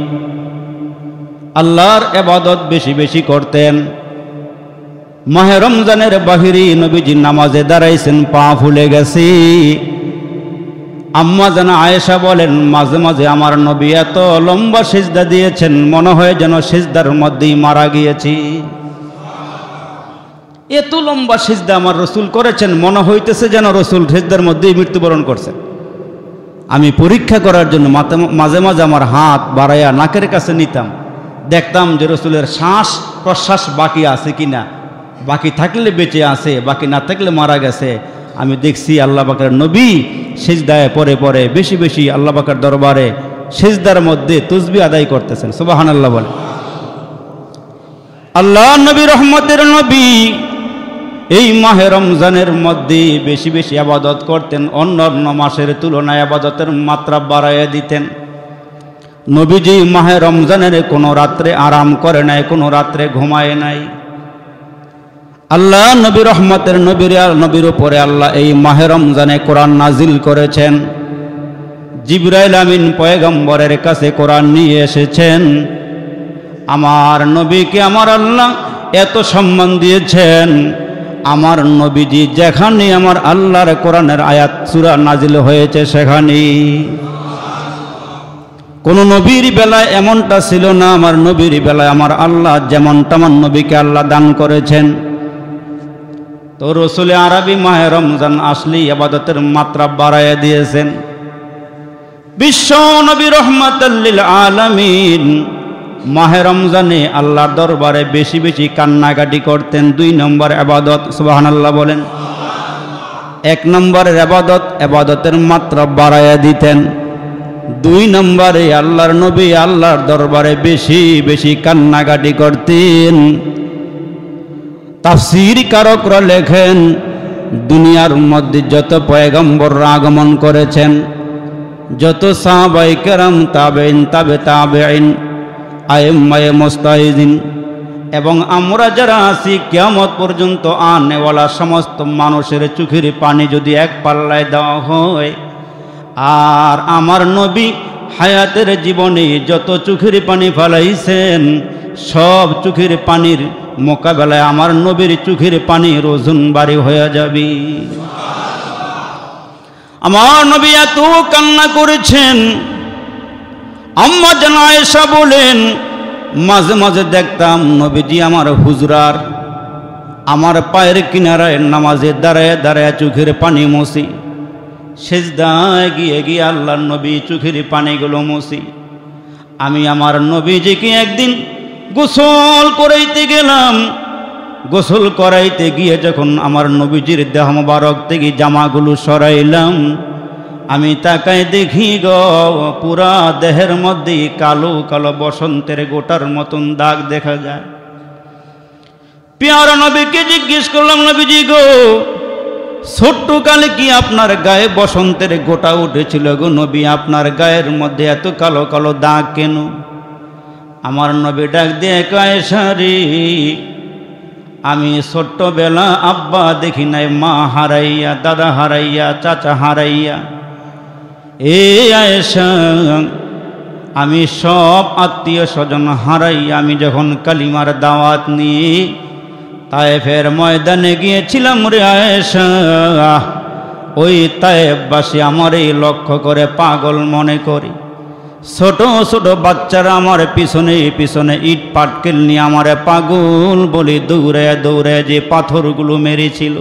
আল্লাহর এবাদত বেশি বেশি করতেন। মাহে রমজানের বাহিরি নবীজি নামাজে দাঁড়াইছেন, পা ফুলে গেছি। আম্মা যেন আয়েশা বলেন, মাঝে মাঝে আমার নবী এত লম্বা সিজদা দিয়েছেন, মনে হয় যেন সেজদার মধ্যেই মারা গিয়েছি। এত লম্বা সিজদা আমার রসুল করেছেন, মনে হইতেছে যেন রসুল সেজদার মধ্যেই মৃত্যুবরণ করছেন। আমি পরীক্ষা করার জন্য মাঝে মাঝে আমার হাত বাড়াইয়া নাকের কাছে নিতাম। দেখতাম যে রসুলের শ্বাস প্রশ্বাস বাকি আছে কি না বাকি থাকলে বেঁচে আছে, বাকি না থাকলে মারা গেছে। আমি দেখছি আল্লাহ বাকার নবী সেজদায় পরে পরে, বেশি বেশি আল্লাহ বাকার দরবারে সেজদার মধ্যে তুসবি আদায় করতেছেন। সুবাহান আল্লাহ বলে আল্লাহ নবী রহমতের নবী এই মাহে রমজানের মধ্যে বেশি বেশি আবাদত করতেন, অন্য অন্য মাসের তুলনায় আবাদতের মাত্রা বাড়াইয়া দিতেন। নবীজি মাহে রমজানের কোনো রাত্রে আরাম করে নাই, কোনো রাত্রে ঘুমায় নাই। আল্লাহ নবী রহমতের নবীর নবীর উপরে আল্লাহ এই মাহে রমজানে কোরআন নাজিল করেছেন। জিব্রাইল আমিন পয়গম্বরের কাছে কোরআন নিয়ে এসেছেন। আমার নবীকে আমার আল্লাহ এত সম্মান দিয়েছেন। আমার নবীজি যেখানে আমার আল্লাহর কোরআনের আয়াত সুরা নাজিল হয়েছে সেখানে কোন নবীর বেলায় এমনটা ছিল না, আমার নবীর বেলায় আমার আল্লাহ যেমনটা আমার নবীকে আল্লাহ দান করেছেন। তো রসুল আরবি মাহে রমজান আসলেই আবাদতের মাত্রা বাড়াইয়া দিয়েছেন। বিশ্ব নবী রহমতুল্লিল আলমিন মাহে রমজানে আল্লাহর দরবারে বেশি বেশি কান্নাকাটি করতেন দুই নম্বর আবাদত সুবাহান আল্লাহ বলেন। এক নম্বরের আবাদত, আবাদতের মাত্রা বাড়াইয়া দিতেন। দুই নম্বরে আল্লাহর নবী আল্লাহর দরবারে বেশি বেশি কান্নাকাটি করতেন। তাফসির কারকরা লেখেন, দুনিয়ার মধ্যে যত পয়গম্বররা আগমন করেছেন, যত সাহাবাই কেরাম তাবেইন তাবে তাবেইন আয়েম্মায়ে মোস্তাহিদিন এবং আমরা যারা আছি কেমত পর্যন্ত আনেওয়ালা সমস্ত মানুষের চোখের পানি যদি এক পাল্লায় দেওয়া হয়, আর আমার নবী হায়াতের জীবনে যত চোখের পানি ফেলাইছেন, সব চোখের পানির মোকাবেলায় আমার নবীর চোখের পানি রোজন বাড়ি হয়ে যাবে। আমার নবী এত কান্না করেছেন আম্মা যেন এসা বলেন, মাঝে মাঝে দেখতাম নবীজি আমার হুজরার, আমার পায়ের কিনারায় নামাজে দাঁড়ায় দাঁড়ায় চোখের পানি মসি, সেজদায় গিয়ে গিয়ে আল্লাহর নবী চোখের পানিগুলো মসি। আমি আমার নবীজিকে একদিন গোসল করাইতে গেলাম, গোসল করাইতে গিয়ে যখন আমার নবীজির দেহ মোবারক থেকে জামাগুলো সরাইলাম আমি তাকায় দেখি গ, পুরা দেহের মধ্যে কালো কালো বসন্তের গোটার মতন দাগ দেখা যায়। পেয়ারা নবীকে জিজ্ঞেস করলাম, নবীজি গো, ছোট্ট কালে কি আপনার গায়ে বসন্তের গোটা উঠেছিল গো? নবী, আপনার গায়ের মধ্যে এত কালো কালো দাগ কেন? আমার নবী ডাক দিয়ে কায়, সারি, আমি ছোট্টবেলা আব্বা দেখি নাই, মা হারাইয়া, দাদা হারাইয়া, চাচা হারাইয়া। এ আয়েশা, আমি সব আত্মীয় স্বজন হারাই। আমি যখন কালিমার দাওয়াত নিয়ে তায়েফের ময়দানে গিয়েছিলাম রে আয়েশা। ওই তায়েববাসী আমার এই লক্ষ্য করে পাগল মনে করি। ছোট ছোট বাচ্চারা আমার পিছনে পিছনে ইট পাটকেল নিয়ে আমার পাগল বলে দৌড়ে দৌড়ে যে পাথরগুলো মেরেছিল।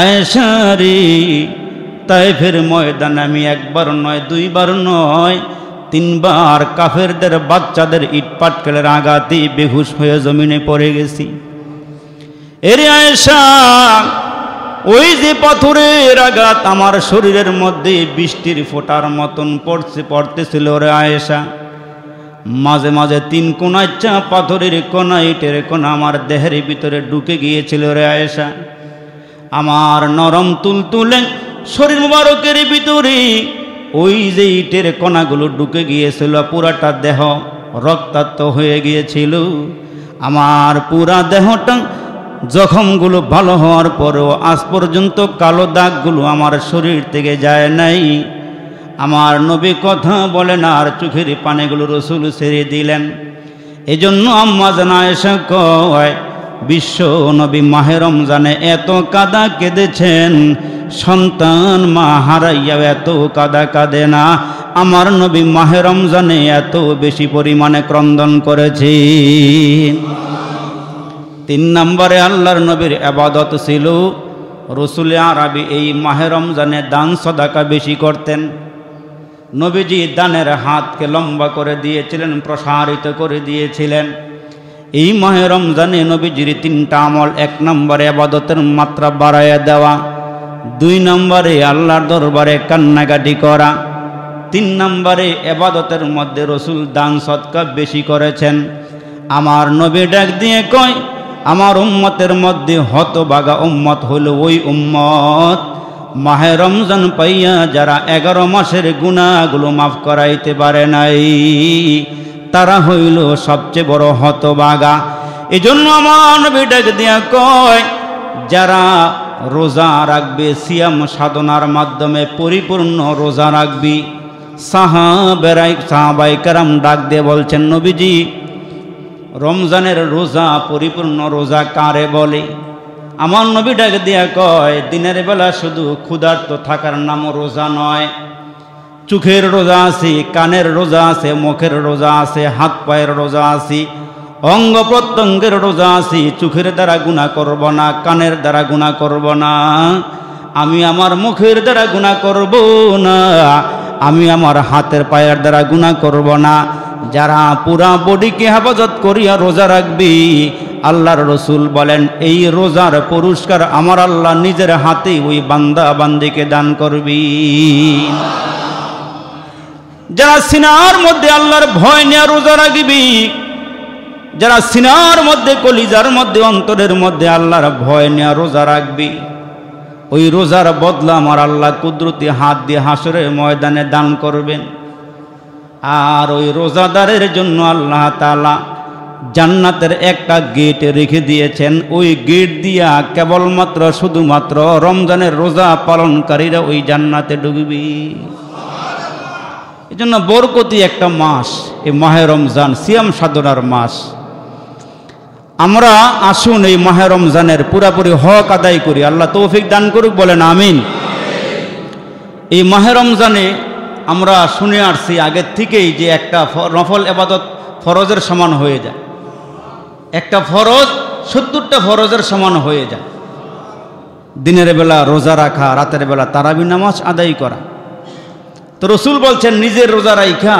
আয়েশারি তাইফের ময়দানে আমি একবার নয়, দুইবার নয়, তিনবার কাফেরদের, বাচ্চাদের ইট পাটকেলের আঘাতে বেহুশ হয়ে জমিনে পড়ে গেছি। এর আয়েশা, ওই যে পাথরের আঘাত আমার শরীরের মধ্যে বৃষ্টির ফোটার মতন পড়ছে, পড়তেছিল রে আয়েশা। মাঝে মাঝে তিন কোনায় চা পাথরের কোনা ইটের কোনা আমার দেহের ভিতরে ঢুকে গিয়েছিল রে আয়েশা। আমার নরম তুল তুলে শরীর মুবারকের ভিতরে ওই যে ইটের কণাগুলো ঢুকে গিয়েছিল, পুরাটা দেহ রক্তাক্ত হয়ে গিয়েছিল। আমার পুরা দেহটা জখমগুলো ভালো হওয়ার পরেও আজ পর্যন্ত কালো দাগগুলো আমার শরীর থেকে যায় নাই। আমার নবী কথা বলেন আর চোখের পানিগুলো রসুল ছেড়ে দিলেন। এজন্য আম্মা জানা এসে কয়, বিশ্ব নবী মাহে রমজানে এত কাদা কেঁদেছেন সন্তান মা হারাইয়া এত কাদা কাঁদে না। আমার নবী মাহে রমজানে এত বেশি পরিমাণে ক্রন্দন করেছি। তিন নম্বরে আল্লাহর নবীর আবাদত ছিল, রসুল আরবি এই মাহে রমজানে দান সদাকা বেশি করতেন। নবীজি দানের হাতকে লম্বা করে দিয়েছিলেন, প্রসারিত করে দিয়েছিলেন। এই মাহে রমজানে নবীজির তিনটা আমল এক নম্বরে আবাদতের মাত্রা বাড়াইয়া দেওয়া। দুই নম্বরে আল্লাহর দরবারে কান্নাকাটি করা, তিন নম্বরে এবাদতের মধ্যে রসুল দান সৎকা বেশি করেছেন। আমার নবী ডাক দিয়ে কয়, আমার উম্মতের মধ্যে হতবাগা উম্মত হইল ওই উম্মত। মাহে রমজান পাইয়া যারা এগারো মাসের গুণাগুলো মাফ করাইতে পারে নাই, তারা হইল সবচেয়ে বড় হতবাগা। এই জন্য আমার নবী ডাক দিয়া কয়, যারা রোজা রাখবে, সিয়াম সাধনার মাধ্যমে পরিপূর্ণ রোজা রাখবি। সাহা সাহাবেরাই সাহাবাই কারাম ডাক দিয়ে বলছেন, নবীজি, রমজানের রোজা পরিপূর্ণ রোজা কারে বলে? আমার নবী ডাক দিয়া কয়, দিনের বেলা শুধু ক্ষুধার্ত থাকার নামও রোজা নয়। চোখের রোজা আছে, কানের রোজা আছে, মুখের রোজা আছে হাত পায়ের রোজা আছে অঙ্গ প্রত্যঙ্গের রোজা আছি, চোখের দ্বারা গুণা করব না, কানের দ্বারা গুণা করব না। আমি আমার মুখের দ্বারা গুণা করব না, আমি আমার হাতের পায়ের দ্বারা গুণা করব না। যারা পুরা বডিকে হেফাজত করিয়া রোজা রাখবি, আল্লাহর রসুল বলেন, এই রোজার পুরস্কার আমার আল্লাহ নিজের হাতে ওই বান্দা বান্দিকে দান করবি। যারা সিনার মধ্যে আল্লাহর ভয় নেয়া রোজা রাখবি যারা সিনার মধ্যে, কলিজার মধ্যে, অন্তরের মধ্যে আল্লাহর ভয় নেয়া রোজা রাখবি। ওই রোজার বদলা আমার আল্লাহ কুদরতি হাত দিয়ে হাসরে ময়দানে দান করবেন। আর ওই রোজাদারের জন্য আল্লাহ তালা জান্নাতের একটা গেট রেখে দিয়েছেন। ওই গেট দিয়া কেবলমাত্র, শুধুমাত্র রমজানের রোজা পালনকারীরা ওই জান্নাতে ঢুকবি এই জন্য বরকতি একটা মাস, এই মাহে রমজান, সিয়াম সাধনার মাস। আমরা আসুন এই মাহে রমজানের পুরাপুরি হক আদায় করি। আল্লাহ তৌফিক দান করুক, বলেন আমিন। এই মাহে রমজানে আমরা শুনে আসছি আগের থেকেই যে একটা নফল এবাদত ফরজের সমান হয়ে যায়। একটা ফরজ সত্তরটা ফরজের সমান হয়ে যায়। দিনের বেলা রোজা রাখা, রাতের বেলা তারাবি নামাজ আদায় করা। তো রসুল বলছেন, নিজের রোজা রাইখা।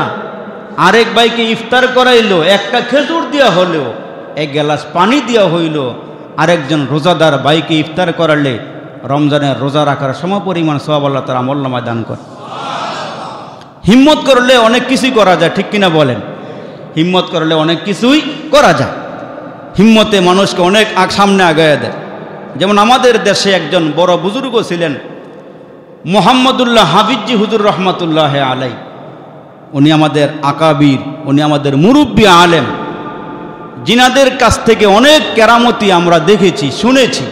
আরেক ভাইকে ইফতার করাইলো, একটা খেজুর দেওয়া হলেও এক গ্লাস পানি দেওয়া হইল, আরেকজন রোজাদার বাইকে ইফতার করালে রমজানের রোজা রাখার সমপরিমাণ সব আল্লাহ তারা আমল্লামায় দান করে হিম্মত করলে অনেক কিছুই করা যায়, ঠিক কিনা বলেন? হিম্মত করলে অনেক কিছুই করা যায়। হিম্মতে মানুষকে অনেক সামনে আগায় দেয়। যেমন আমাদের দেশে একজন বড় বুজুর্গ ছিলেন, মোহাম্মদুল্লাহ হাবিজি হুজুর রহমতুল্লাহ আলাই উনি আমাদের আকাবির, উনি আমাদের মুরব্বী আলেম। জিনাদের কাছ থেকে অনেক কেরামতি আমরা দেখেছি, শুনেছি।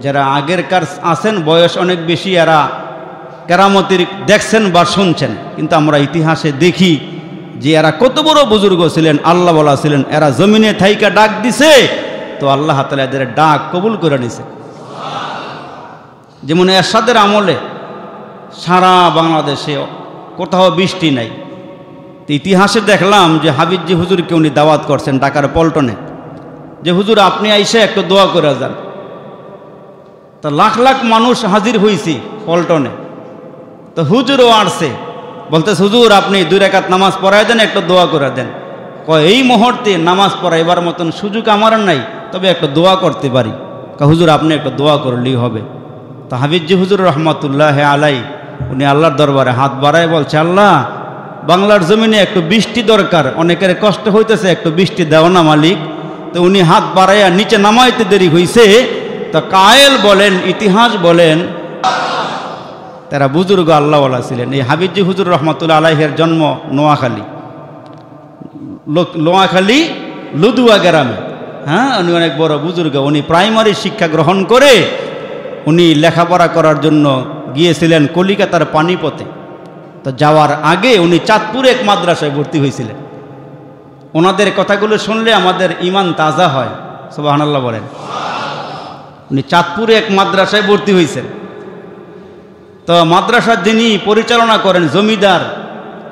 যারা আগের কার আসেন বয়স অনেক বেশি, এরা কেরামতির দেখছেন বা শুনছেন। কিন্তু আমরা ইতিহাসে দেখি যে এরা কত বড় বুজুর্গ ছিলেন আল্লাহ বলা ছিলেন। এরা জমিনে থাইকা ডাক দিছে, তো আল্লাহ তালা এদের ডাক কবুল করে নিছে। যেমন এরশাদের আমলে সারা বাংলাদেশে কোথাও বৃষ্টি নাই। তো ইতিহাসে দেখলাম যে হাবিজি হুজুরকে উনি দাওয়াত করছেন ঢাকার পল্টনে। যে হুজুর, আপনি আইসে একটু দোয়া করে যান। তা লাখ লাখ মানুষ হাজির হয়েছি পল্টনে। তো হুজুরও আসছে বলতে হুজুর, আপনি দুই রেখাত নামাজ পড়ায় দেন, একটু দোয়া করে দেন। কয়, এই মুহূর্তে নামাজ পড়াইবার মতন সুযোগ আমার নাই, তবে একটা দোয়া করতে পারি। হুজুর, আপনি একটা দোয়া করলেই হবে। তো হাবিজি হুজুর রহমতুল্লাহ আলাই উনি আল্লাহর দরবারে হাত বাড়ায় বলছে, আল্লাহ বাংলার জমিনে একটু বৃষ্টি দরকার, অনেকের কষ্ট হইতেছে একটু বৃষ্টি দেও না মালিক। তো উনি হাত বাড়াইয়া নিচে নামাইতে দেরি হইছে। তো কায়েল বলেন, ইতিহাস বলেন, তারা বুজুর্গ আল্লাহওয়ালা ছিলেন। এই হাবিজি হুজুর রহমতুল্লা আলাহের জন্ম নোয়াখালী। নোয়াখালী লুদুয়া গ্রামে। হ্যাঁ উনি অনেক বড় বুজুর্গ। উনি প্রাইমারি শিক্ষা গ্রহণ করে উনি লেখাপড়া করার জন্য গিয়েছিলেন কলিকাতার পানিপথে। তো যাওয়ার আগে উনি চাঁদপুরে এক মাদ্রাসায় ভর্তি হয়েছিলেন। ওনাদের কথাগুলো শুনলে আমাদের ইমান তাজা হয়। সুবাহানাল্লাহ বলেন। উনি চাঁদপুরে এক মাদ্রাসায় ভর্তি হয়েছেন। তো মাদ্রাসার যিনি পরিচালনা করেন, জমিদার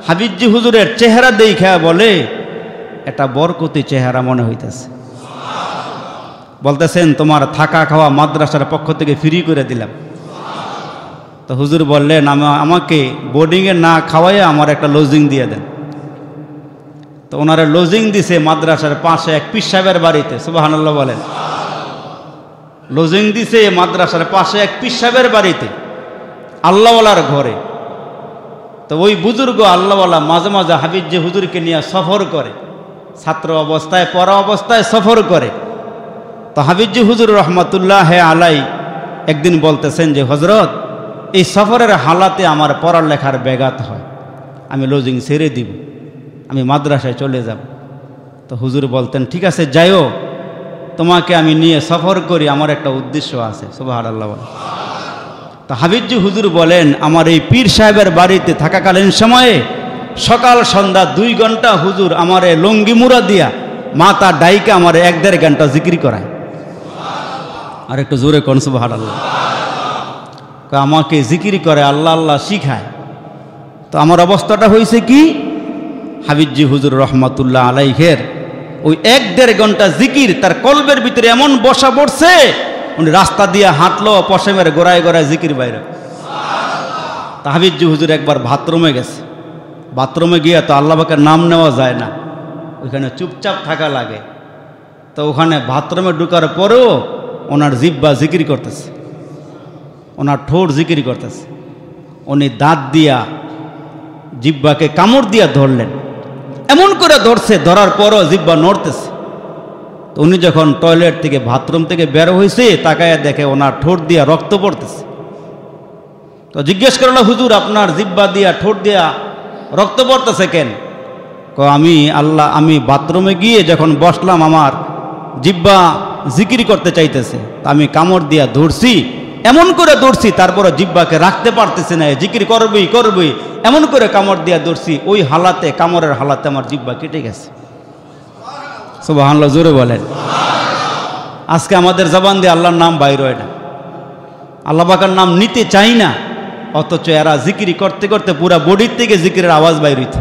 হাবিজি হুজুরের চেহারা দেখা বলে, এটা বরকতি চেহারা মনে হইতেছে। বলতেছেন, তোমার থাকা খাওয়া মাদ্রাসার পক্ষ থেকে ফ্রি করে দিলাম। তো হুজুর বললেন, আমা- আমাকে বোর্ডিংয়ে না খাওয়াইয়ে আমার একটা লজিং দিয়ে দেন। তো ওনারা লজিং দিছে মাদ্রাসার পাশে এক পীর সাহেবের বাড়িতে সুবাহান্লাহ বলেন। লজিং দিছে মাদ্রাসার পাশে এক পীর সাহেবের বাড়িতে, আল্লাহওয়ালার ঘরে। তো ওই বুজুর্গ আল্লাহওয়ালা মাঝে মাঝে হাবিজ যে হুজুরকে নিয়ে সফর করে, ছাত্র অবস্থায়, পড়া অবস্থায় সফর করে। তো হাবিজি হুজুর রহমতুল্লাহ আলাই একদিন বলতেছেন যে হজরত এই সফরের হালাতে আমার পড়ালেখার ব্যাঘাত হয়। আমি লজিং ছেড়ে দিব। আমি মাদ্রাসায় চলে যাব। তো হুজুর বলতেন, ঠিক আছে, যাইও। তোমাকে আমি নিয়ে সফর করি, আমার একটা উদ্দেশ্য আছে। সুবাহ আল্লাহ তো হাবিজি হুজুর বলেন, আমার এই পীর সাহেবের বাড়িতে থাকাকালীন সময়ে সকাল সন্ধ্যা দুই ঘণ্টা হুজুর আমার লঙ্গি মুড়া দিয়া মাতা ডাইকে আমার এক দেড় ঘণ্টা জিক্রি করায়। আর একটু জোরে কনসুব আল্লাহ কয় আমাকে জিকির করে, আল্লাহ আল্লাহ শিখায়। তো আমার অবস্থাটা হয়েছে কি? হাবিজি হুজুর রহমতুল্লাহ আলাইহের ওই এক দেড় ঘণ্টা জিকির তার কলবের ভিতরে এমন বসা পড়ছে, উনি রাস্তা দিয়ে হাঁটলো, পশমের গোড়ায় গোড়ায় জিকির বাইরে। তা হাবিজি হুজুর একবার বাথরুমে গেছে। বাথরুমে গিয়ে তো আল্লাহ পাকের নাম নেওয়া যায় না। ওইখানে চুপচাপ থাকা লাগে। তো ওখানে বাথরুমে ঢুকার পরেও ওনার জিব্বা জিকির করতেছে। ওনার ঠোঁট জিকির করতেছে। উনি দাঁত দিয়া, জিব্বাকে কামড় দিয়া ধরলেন। এমন করে ধরছে, ধরার পরও জিব্বা নড়তেছে। তো উনি যখন টয়লেট থেকে, বাথরুম থেকে বের হয়েছে তাকায় দেখে ওনার ঠোঁট দিয়া রক্ত পড়তেছে। তো জিজ্ঞেস করল, হুজুর, আপনার জিব্বা দিয়া, ঠোঁট দিয়া রক্ত পড়তেছে কেন? আমি আল্লাহ, আমি বাথরুমে গিয়ে যখন বসলাম, আমার জিব্বা জিকির করতে চাইতেছে। তা আমি কামড় দিয়া ধরছি এমন করে দৌড়ছি তারপরে জিব্বাকে রাখতে পারতেছে না। জিকির করবই করবই। এমন করে কামড় দিয়া দৌড়ছি, ওই হালাতে, কামড়ের হালাতে আমার জিব্বা কেটে গেছে। সুবাহান্লা জোরে বলেন। আজকে আমাদের জবান দিয়ে আল্লাহর নাম বাইর হয় না। আল্লাহ পাকার নাম নিতে চাই না, অথচ এরা জিকিরি করতে করতে পুরা বডির থেকে জিকিরের আওয়াজ বাইর হইত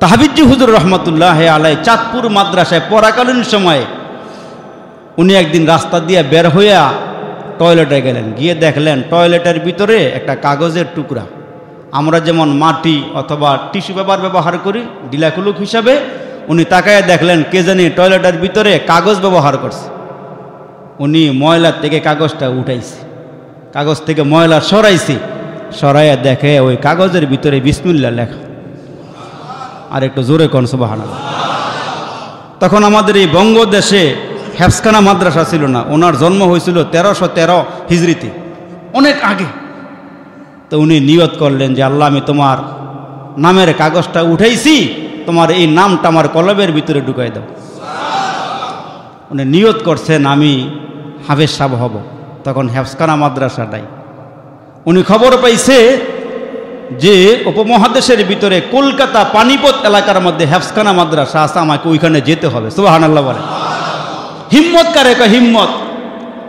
তাহাবিজি হুজুর রহমতুল্লাহ আলাই চাঁদপুর মাদ্রাসায় পড়াকালীন সময়ে উনি একদিন রাস্তা দিয়ে বের হইয়া টয়লেটে গেলেন। গিয়ে দেখলেন টয়লেটের ভিতরে একটা কাগজের টুকরা। আমরা যেমন মাটি অথবা টিস্যু পেপার ব্যবহার করি, ডিলাকুলুক হিসাবে, উনি তাকায় দেখলেন কে জানি টয়লেটের ভিতরে কাগজ ব্যবহার করছে। উনি ময়লার থেকে কাগজটা উঠাইছে। কাগজ থেকে ময়লা সরাইছে। সরাইয়া দেখে ওই কাগজের ভিতরে বিসমিল্লা লেখা। আর একটু জোরে কন সুবাহানা তখন আমাদের এই বঙ্গদেশে হেফসখানা মাদ্রাসা ছিল না। ওনার জন্ম হয়েছিল তেরোশো তেরো হিজড়িতে। অনেক আগে। তো উনি নিয়ত করলেন যে, আল্লাহ, আমি তোমার নামের কাগজটা উঠাইছি, তোমার এই নামটা আমার কলবের ভিতরে ঢুকাই দাও। উনি নিয়ত করছেন, আমি হাফেজ সাহ হব। তখন হেফসখানা মাদ্রাসাটাই উনি খবর পাইছে যে, উপমহাদেশের ভিতরে কলকাতা পানিপথ এলাকার মধ্যে হেফসখানা মাদ্রাসা আছে, আমাকে ওইখানে যেতে হবে। সুবাহান আল্লাহ বলে। হিম্মত কারে কয় হিম্মত?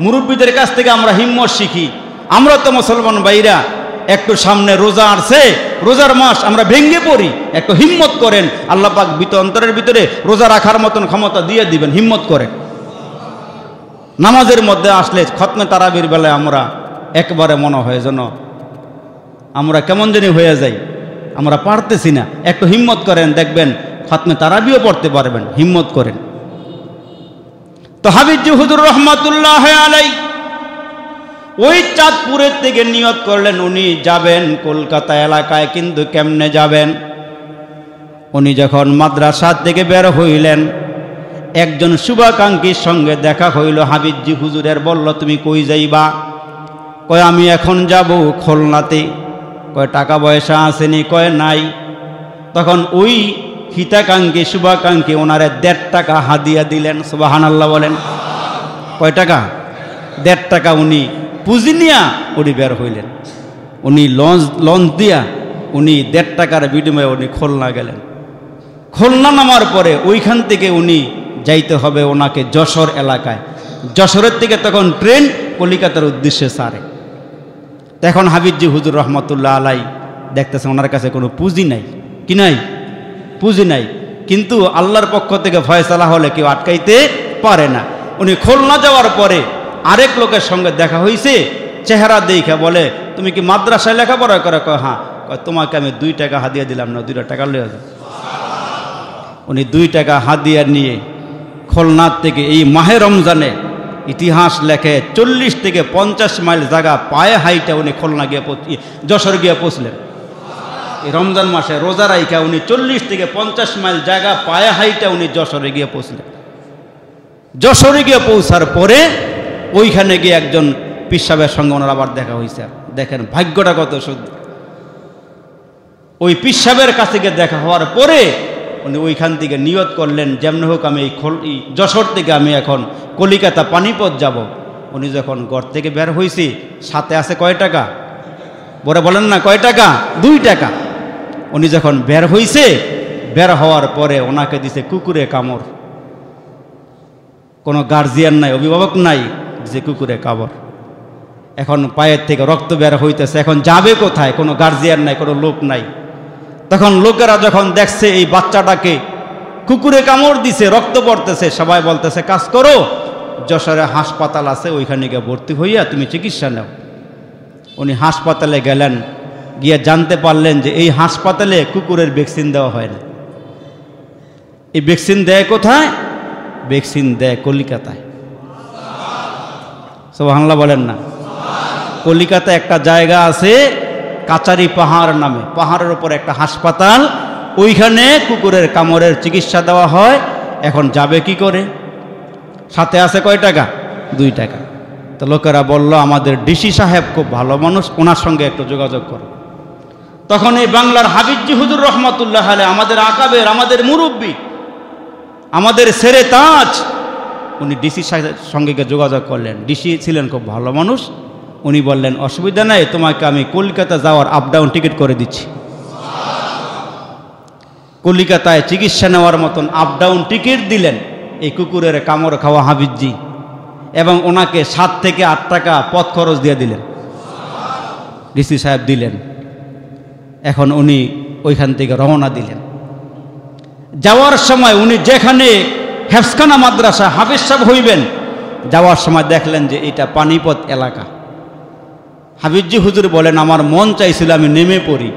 মুরব্বীদের কাছ থেকে আমরা হিম্মত শিখি। আমরা তো মুসলমান ভাইরা, একটু সামনে রোজা আসছে, রোজার মাস আমরা ভেঙ্গে পড়ি। একটু হিম্মত করেন, আল্লাহ পাক বিত অন্তরের ভিতরে রোজা রাখার মতন ক্ষমতা দিয়ে দিবেন, হিম্মত করেন। নামাজের মধ্যে আসলে খতমে তারাবির বেলায় আমরা একবারে মনে হয় যেন আমরা কেমন জানি হয়ে যাই। আমরা পারতেছি না। একটু হিম্মত করেন, দেখবেন খাতমে তারাবিও পড়তে পারবেন, হিম্মত করেন। তো হাবিজি হুজুর রহমতুল্লাহ আলাই ওই চাঁদপুরের থেকে নিয়ত করলেন, উনি যাবেন কলকাতা এলাকায়, কিন্তু কেমনে যাবেন? উনি যখন মাদ্রাসা থেকে বের হইলেন, একজন শুভাকাঙ্ক্ষীর সঙ্গে দেখা হইল হাবিজি হুজুরের বলল, তুমি কই যাইবা? কয়, আমি এখন যাব খোলনাতে। কয়, টাকা পয়সা আসেনি? কয়, নাই। তখন ওই হিতাকাঙ্ক্ষী, শুভাকাঙ্ক্ষী, ওনারে দেড় টাকা হাদিয়া দিলেন সুবাহান আল্লাহ বলেন। কয় টাকা? দেড় টাকা উনি পুঁজি নিয়া উনি বের হইলেন। উনি লঞ্চ লঞ্চ দিয়া উনি দেড় টাকার বিনিময়ে উনি খুলনা গেলেন। খুলনা নামার পরে ওইখান থেকে উনি যাইতে হবে ওনাকে যশোর এলাকায়। যশোরের থেকে তখন ট্রেন কলিকাতার উদ্দেশ্যে সারে। তখন হাবিবজি হুজুর রহমতুল্লাহ আলাই দেখতেছে ওনার কাছে কোনো পুঁজি নাই। কি নাই? পুঁজি নাই। কিন্তু আল্লাহর পক্ষ থেকে ফয়সালা হলে কেউ আটকাইতে পারে না। উনি খুলনা যাওয়ার পরে আরেক লোকের সঙ্গে দেখা হয়েছে চেহারা দেখে বলে, তুমি কি মাদ্রাসায় লেখাপড়া করে? কয় হ্যাঁ। কয়, তোমাকে আমি দুই টাকা হাদিয়া দিলাম না দুইটা টাকা লয়ে উনি দুই টাকা হাদিয়া নিয়ে খুলনার থেকে এই মাহে রমজানে ইতিহাস লেখে চল্লিশ থেকে পঞ্চাশ মাইল জায়গা পায়ে হাইটা উনি খুলনা গিয়ে যশোর গিয়ে পৌঁছলেন। রমজান মাসে রোজা রাইখা উনি চল্লিশ থেকে পঞ্চাশ মাইল জায়গা পায়ে হাইটা উনি যশোরে গিয়ে পৌঁছলেন। যশোরে গিয়ে পৌঁছার পরে ওইখানে গিয়ে একজন পিসাবের সঙ্গে ওনার আবার দেখা হয়েছে দেখেন ভাগ্যটা কত শুদ্ধ ওই পিসাবের কাছে গিয়ে দেখা হওয়ার পরে উনি ওইখান থেকে নিয়ত করলেন, যেমন হোক আমি এই যশোর থেকে আমি এখন কলিকাতা পানিপথ যাব। উনি যখন ঘর থেকে বের হয়েছি সাথে আছে কয় টাকা? বলে বলেন না, কয় টাকা? দুই টাকা। উনি যখন বের হইছে, বের হওয়ার পরে ওনাকে দিছে কুকুরে কামড়। কোনো গার্জিয়ান নাই, অভিভাবক নাই যে কুকুরে কামড়। এখন পায়ের থেকে রক্ত বের হইতেছে, এখন যাবে কোথায়? কোনো গার্জিয়ান নাই, কোনো লোক নাই। তখন লোকেরা যখন দেখছে এই বাচ্চাটাকে কুকুরে কামড় দিছে, রক্ত পড়তেছে, সবাই বলতেছে, কাজ করো, যশোরে হাসপাতাল আছে, ওইখানে গিয়ে ভর্তি হইয়া তুমি চিকিৎসা নাও। উনি হাসপাতালে গেলেন গিয়ে জানতে পারলেন যে এই হাসপাতালে কুকুরের ভ্যাকসিন দেওয়া হয় না। এই ভ্যাকসিন দেয় কোথায়? ভ্যাকসিন দেয় কলিকাতায়। সব হামলা বলেন না। কলিকাতা একটা জায়গা আছে কাচারি পাহাড় নামে। পাহাড়ের ওপর একটা হাসপাতাল, ওইখানে কুকুরের কামড়ের চিকিৎসা দেওয়া হয়। এখন যাবে কি করে? সাথে আছে কয় টাকা? দুই টাকা। তো লোকেরা বলল, আমাদের ডিসি সাহেব খুব ভালো মানুষ, ওনার সঙ্গে একটু যোগাযোগ করো। তখন এই বাংলার হাবিজি হুজুর রহমতুল্লাহ আলে আমাদের আকাবের, আমাদের মুরব্বী, আমাদের সেরে তাজ, উনি ডিসি সাহেবের সঙ্গে গিয়ে যোগাযোগ করলেন। ডিসি ছিলেন খুব ভালো মানুষ। উনি বললেন, অসুবিধা নাই, তোমাকে আমি কলকাতা যাওয়ার আপ ডাউন টিকিট করে দিচ্ছি। কলিকাতায় চিকিৎসা নেওয়ার মতন আপ ডাউন টিকিট দিলেন এই কুকুরের কামড় খাওয়া হাবিজি এবং ওনাকে সাত থেকে আট টাকা পথ খরচ দিয়ে দিলেন। ডিসি সাহেব দিলেন। এখন উনি ওইখান থেকে রওনা দিলেন। যাওয়ার সময় উনি যেখানে হেফসখানা মাদ্রাসা হাফিজ সাহেব হইবেন, যাওয়ার সময় দেখলেন যে এটা পানিপথ এলাকা। হাবিজি হুজুর বলেন, আমার মন চাইছিল আমি নেমে পড়ি।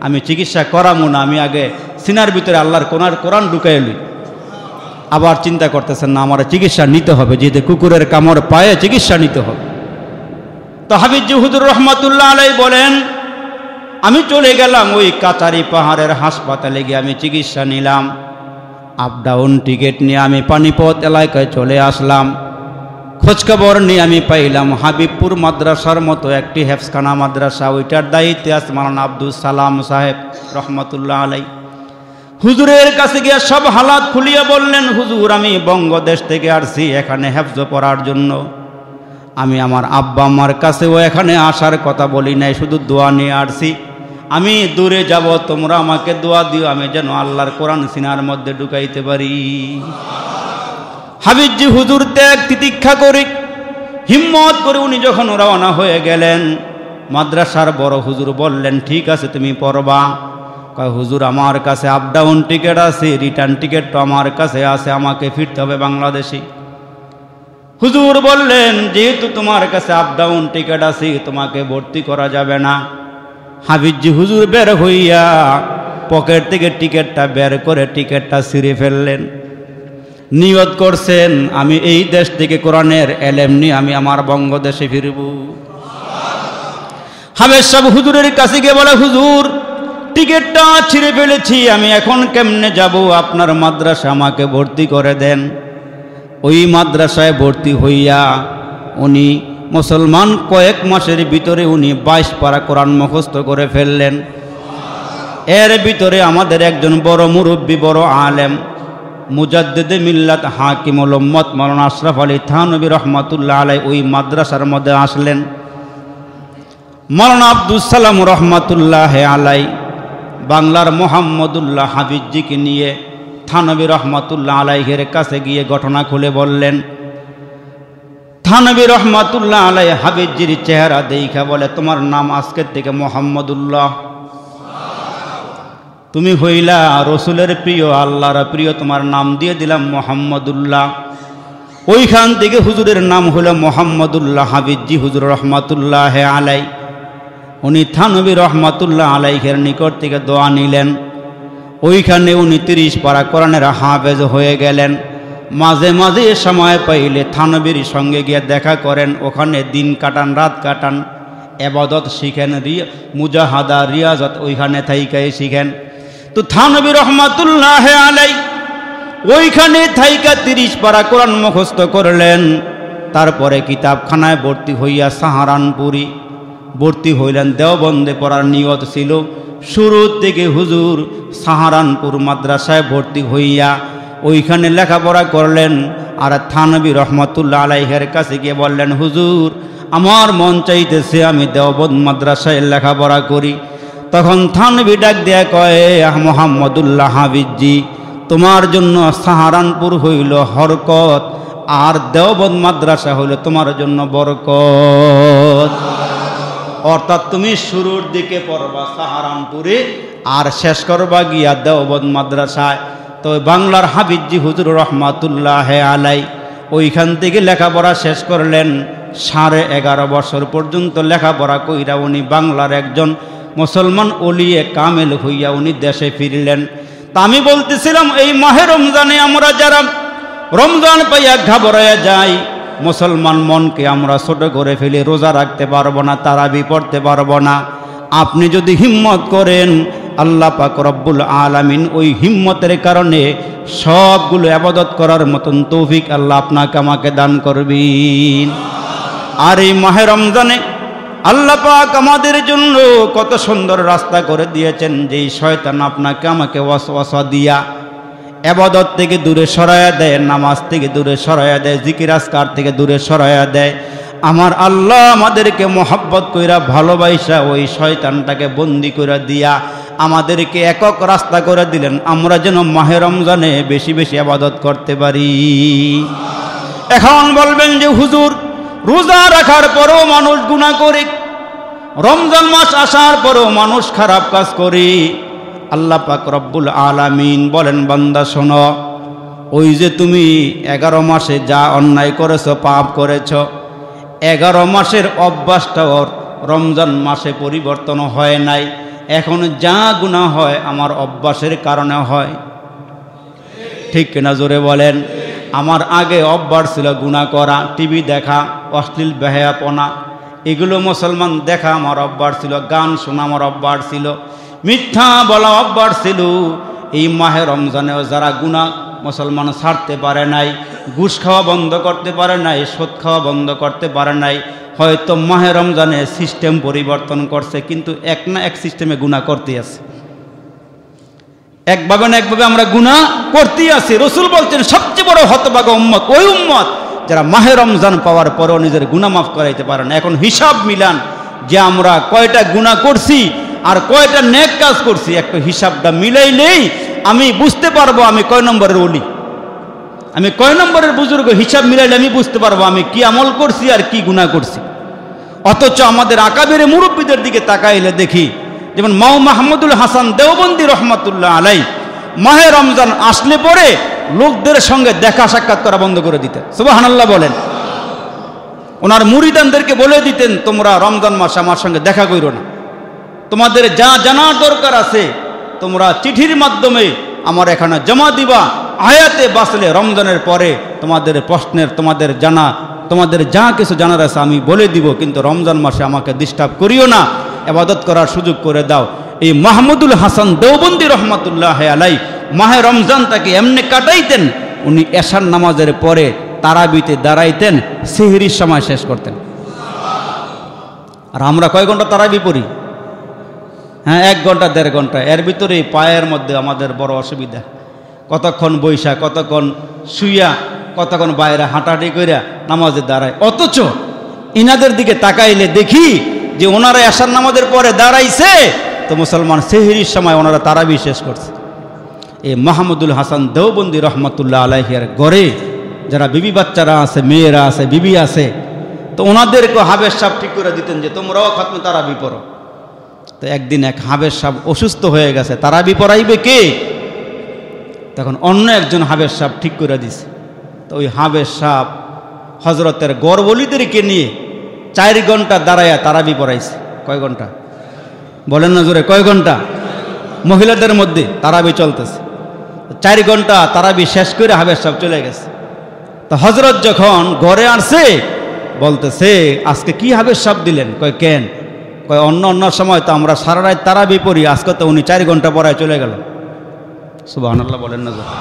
আমি চিকিৎসা করামো না, আমি আগে সিনার ভিতরে আল্লাহর কোনার কোরআন ঢুকাই আবার চিন্তা করতেছেন, না, আমার চিকিৎসা নিতে হবে, যেহেতু কুকুরের কামড় পায়ে চিকিৎসা নিতে হবে। তো হাবিজি হুজুর রহমতুল্লাহ আলাই বলেন আমি চলে গেলাম ওই কাতারি পাহাড়ের হাসপাতালে গিয়ে আমি চিকিৎসা নিলাম। আপ ডাউন টিকিট নিয়ে আমি পানিপথ এলাকায় চলে আসলাম। খোঁজখবর নিয়ে আমি পাইলাম হাবিবপুর মাদ্রাসার মতো একটি হেফসখানা মাদ্রাসা, ওইটার দায়িত্বে আছে মালানা আব্দুল সালাম সাহেব, রহমতুল্লাহ আলাই হুজুরের কাছে গিয়ে সব হালাত খুলিয়ে বললেন, হুজুর, আমি বঙ্গদেশ থেকে আসছি এখানে হেফজ পড়ার জন্য। আমি আমার আব্বা আমার কাছেও এখানে আসার কথা বলি নাই, শুধু দোয়া নিয়ে আসছি। আমি দূরে যাব, তোমরা আমাকে দোয়া দিও, আমি যেন আল্লাহর কোরআন সিনার মধ্যে ঢুকাইতে পারি। হাবিজি হুজুর ত্যাগ, তিতিক্ষা করে, হিম্মত করে উনি যখন রওনা হয়ে গেলেন, মাদ্রাসার বড় হুজুর বললেন, ঠিক আছে, তুমি পড়বা। হুজুর, আমার কাছে আপ ডাউন টিকিট আছে রিটার্ন টিকিট তো আমার কাছে আছে, আমাকে ফিরতে হবে বাংলাদেশে। হুজুর বললেন, যেহেতু তোমার কাছে আপ ডাউন টিকিট আছে, তোমাকে ভর্তি করা যাবে না। হাবিজি হুজুর বের হইয়া পকেট থেকে টিকিটটা বের করে টিকিটটা ছিঁড়ে ফেললেন। নিয়ত করছেন, আমি এই দেশ থেকে কোরআনের এলেম নিয়ে আমি আমার বঙ্গদেশে ফিরব। হাবের সব হুজুরের কাছে গিয়ে বলে, হুজুর, টিকিটটা ছিঁড়ে ফেলেছি, আমি এখন কেমনে যাব? আপনার মাদ্রাসা আমাকে ভর্তি করে দেন। ওই মাদ্রাসায় ভর্তি হইয়া উনি মুসলমান কয়েক মাসের ভিতরে উনি বাইশ পারা কোরআন মুখস্থ করে ফেললেন। এর ভিতরে আমাদের একজন বড় মুরব্বী, বড় আলেম, মুজাদ্দেদে মিল্লাত হাকিম উম্মত মৌলানা আশরাফ আলী থানবী রহমাতুল্লাহ আলাই ওই মাদ্রাসার মধ্যে আসলেন। মৌলানা আব্দুল সালাম রহমাতুল্লাহ আলাই বাংলার মোহাম্মদুল্লাহ হাবিজিকে নিয়ে থানবী রহমাতুল্লাহ আলাইহের কাছে গিয়ে ঘটনা খুলে বললেন থানবী রহমাতুল্লাহ আলাই হাবিজির চেহারা দেখা বলে, তোমার নাম আজকের থেকে মোহাম্মদুল্লাহ। তুমি হইলা রসুলের প্রিয়, আল্লাহর প্রিয়, তোমার নাম দিয়ে দিলাম মোহাম্মদুল্লাহ। ওইখান থেকে হুজুরের নাম হলো মোহাম্মদুল্লাহ হাবিজি হুজুর রহমাতুল্লাহ আলাই। উনি থানবী রহমাতুল্লাহ আলাইহের নিকট থেকে দোয়া নিলেন। ওইখানে উনি তিরিশ পারা কোরআনের হাফেজ হয়ে গেলেন। মাঝে মাঝে সময় পাইলে থানবীর সঙ্গে গিয়ে দেখা করেন, ওখানে দিন কাটান, রাত কাটান, এবাদত শিখেন রিয়া মুজাহাদা, রিয়াজত ওইখানে থাইকাই শিখেন। তো থানবী রহমাতুল্লাহ আলাই ওইখানে থাইকা তিরিশ পারা কোরআন মুখস্থ করলেন। তারপরে কিতাবখানায় ভর্তি হইয়া সাহারানপুরি ভর্তি হইলেন, দেওবন্দে পড়ার নিয়ত ছিল। শুরু থেকে হুজুর সাহারানপুর মাদ্রাসায় ভর্তি হইয়া ওইখানে লেখাপড়া করলেন আর থানবী রহমতুল্লাহ আলাইহের কাছে গিয়ে বললেন, হুজুর, আমার মন চাইতেছে আমি দেওবন্দ মাদ্রাসায় লেখাপড়া করি। তখন থানবী ডাক দেয়া কয় মোহাম্মদুল্লাহ হাবিজি তোমার জন্য সাহারানপুর হইল হরকত, আর দেওবন্দ মাদ্রাসা হইল তোমার জন্য বরকত। অর্থাৎ তুমি শুরুর দিকে পড়বা সাহারানপুরে, আর শেষ করবা গিয়া দেওবন্দ মাদ্রাসায়। তো বাংলার হাবিজি হুজুর রহমাতুল্লাহ আলাই, ওইখান থেকে লেখাপড়া শেষ করলেন। সাড়ে এগারো বছর পর্যন্ত লেখাপড়া কইরা উনি বাংলার একজন মুসলমান অলিয়ে কামেল হইয়া উনি দেশে ফিরলেন। তা আমি বলতেছিলাম, এই মাহে রমজানে আমরা যারা রমজান পাইয়া ঘাবড়াইয়া যাই, মুসলমান মনকে আমরা ছোট করে ফেলি রোজা রাখতে পারব না, তারাবি পড়তে পারব না। আপনি যদি হিম্মত করেন আল্লাহ পাক রব্বুল আলামিন ওই হিম্মতের কারণে সবগুলো আবাদত করার মতন তৌফিক আল্লাহ আপনাকে আমাকে দান করবেন। আর এই মাহে রমজানে আল্লাহ পাক আমাদের জন্য কত সুন্দর রাস্তা করে দিয়েছেন যেই শয়তান আপনাকে আমাকে ওয়াসওয়াসা দিয়া এবাদত থেকে দূরে সরাইয়া দেয়, নামাজ থেকে দূরে সরাইয়া দেয়, জিকির আসকার থেকে দূরে সরাইয়া দেয়। আমার আল্লাহ আমাদেরকে মোহাব্বত কইরা ভালোবাসা ওই শয়তানটাকে বন্দি করে দিয়া আমাদেরকে একক রাস্তা করে দিলেন। আমরা যেন মাহে রমজানে বেশি বেশি আবাদত করতে পারি। এখন বলবেন যে, হুজুর, রোজা রাখার পরেও মানুষ গুণা করে। রমজান মাস আসার পরেও মানুষ খারাপ কাজ করে। আল্লাহ পাক রব্বুল আলামিন বলেন, বান্দা, শোনো, ওই যে তুমি এগারো মাসে যা অন্যায় করেছ, পাপ করেছ এগারো মাসের অভ্যাসটাও রমজান মাসে পরিবর্তন হয় নাই। এখন যা গুণা হয় আমার অভ্যাসের কারণে হয়। ঠিক কিনা জোরে বলেন? আমার আগে অভ্যাস ছিল গুণা করা, টিভি দেখা, অশ্লীল বেহায়াপনা। এগুলো মুসলমান দেখা আমার অভ্যাস ছিল, গান শোনা আমার অভ্যাস ছিল। মিথ্যা বলা অভ্যাস ছিল। এই মাহে রমজানেও যারা গুণা মুসলমান ছাড়তে পারে নাই, ঘুষ খাওয়া বন্ধ করতে পারে নাই, সুদ খাওয়া বন্ধ করতে পারে নাই, হয়তো মাহে রমজানে সিস্টেম পরিবর্তন করছে, কিন্তু এক না এক সিস্টেমে গুণা করতে আছে। একভাবে না একভাবে আমরা গুণা করতেই আছি। রসুল বলছেন, সবচেয়ে বড় হতবাগ উম্মত, ওই উম্মত যারা মাহে রমজান পাওয়ার পরেও নিজের গুণা মাফ করাইতে পারে না। এখন হিসাব মিলান যে আমরা কয়টা গুণা করছি আর কয়টা নেক কাজ করছি, একটা হিসাবটা মিলাইলেই আমি বুঝতে পারব আমি কয় নম্বরের অলি আমি কয় নম্বরের বুজুর্গ, হিসাব মিলাইলে আমি বুঝতে পারব আমি কি আমল করছি আর কি গুণা করছি। অথচ আমাদের আকাবের মুরব্বীদের দিকে তাকাইলে দেখি, যেমন মাও মাহমুদুল হাসান দেওবন্দি রহমতুল্লাহ আলাই, মাহে রমজান আসলে পরে লোকদের সঙ্গে দেখা সাক্ষাৎ করা বন্ধ করে দিতেন। সুবাহান্লাহ বলেন। ওনার মুরিদানদেরকে বলে দিতেন, তোমরা রমজান মাসে আমার সঙ্গে দেখা করো না। তোমাদের যা জানার দরকার আছে, তোমরা চিঠির মাধ্যমে আমার এখানে জমা দিবা। আয়াতে বাসলে রমজানের পরে তোমাদের প্রশ্নের, তোমাদের জানা, তোমাদের যা কিছু জানার আছে আমি বলে দিব, কিন্তু রমজান মাসে আমাকে ডিস্টার্ব করিও না এবাদত করার সুযোগ করে দাও। এই মাহমুদুল হাসান দেওবন্দি রহমতুল্লাহ আলাই মাহে রমজান তাকে এমনি কাটাইতেন, উনি এশার নামাজের পরে তারাবিতে দাঁড়াইতেন, সিহিরির সময় শেষ করতেন। আর আমরা কয় ঘণ্টা তারাবি পড়ি? হ্যাঁ এক ঘণ্টা, দেড় ঘণ্টা। এর ভিতরে পায়ের মধ্যে আমাদের বড় অসুবিধা। কতক্ষণ বৈশা, কতক্ষণ শুইয়া, কতক্ষণ বাইরে হাঁটাহাঁটি কইরা নামাজে দাঁড়ায়। অথচ ইনাদের দিকে তাকাইলে দেখি যে ওনারা আসার নামাজের পরে দাঁড়াইছে, তো মুসলমান সেহরির সময় ওনারা তারাবি শেষ করছে। এই মাহমুদুল হাসান দেওবন্দি রহমতুল্লাহ আলাইহিয়ার গড়ে যারা বিবি বাচ্চারা আছে, মেয়েরা আছে, বিবি আছে, তো ওনাদেরকে হাবের সাপ ঠিক করে দিতেন যে তোমরাও খতমে তারা পড়ো। তো একদিন এক হাবের সাপ অসুস্থ হয়ে গেছে। তারাবি পড়াইবে কে? তখন অন্য একজন হাবের সাপ ঠিক করে দিছে। তো ওই হাবের সাপ হজরতের গড়বলিদেরকে নিয়ে চার ঘণ্টা দাঁড়াইয়া তারাবি পড়াইছে। কয় ঘণ্টা? বলেন না জোরে, কয় ঘণ্টা? মহিলাদের মধ্যে তারাবি চলতেছে। চার ঘণ্টা তারাবি শেষ করে হাবের সাপ চলে গেছে। তো হজরত যখন ঘরে আসছে, বলতেছে, আজকে কি হাবের সাপ দিলেন? কয়, কেন? কয়, অন্য অন্য সময় তো আমরা সারা রাত তারাবি পড়ি, আজকে তো উনি চার ঘণ্টা পড়ায় চলে গেল। সুবাহ বলেন না জোরে।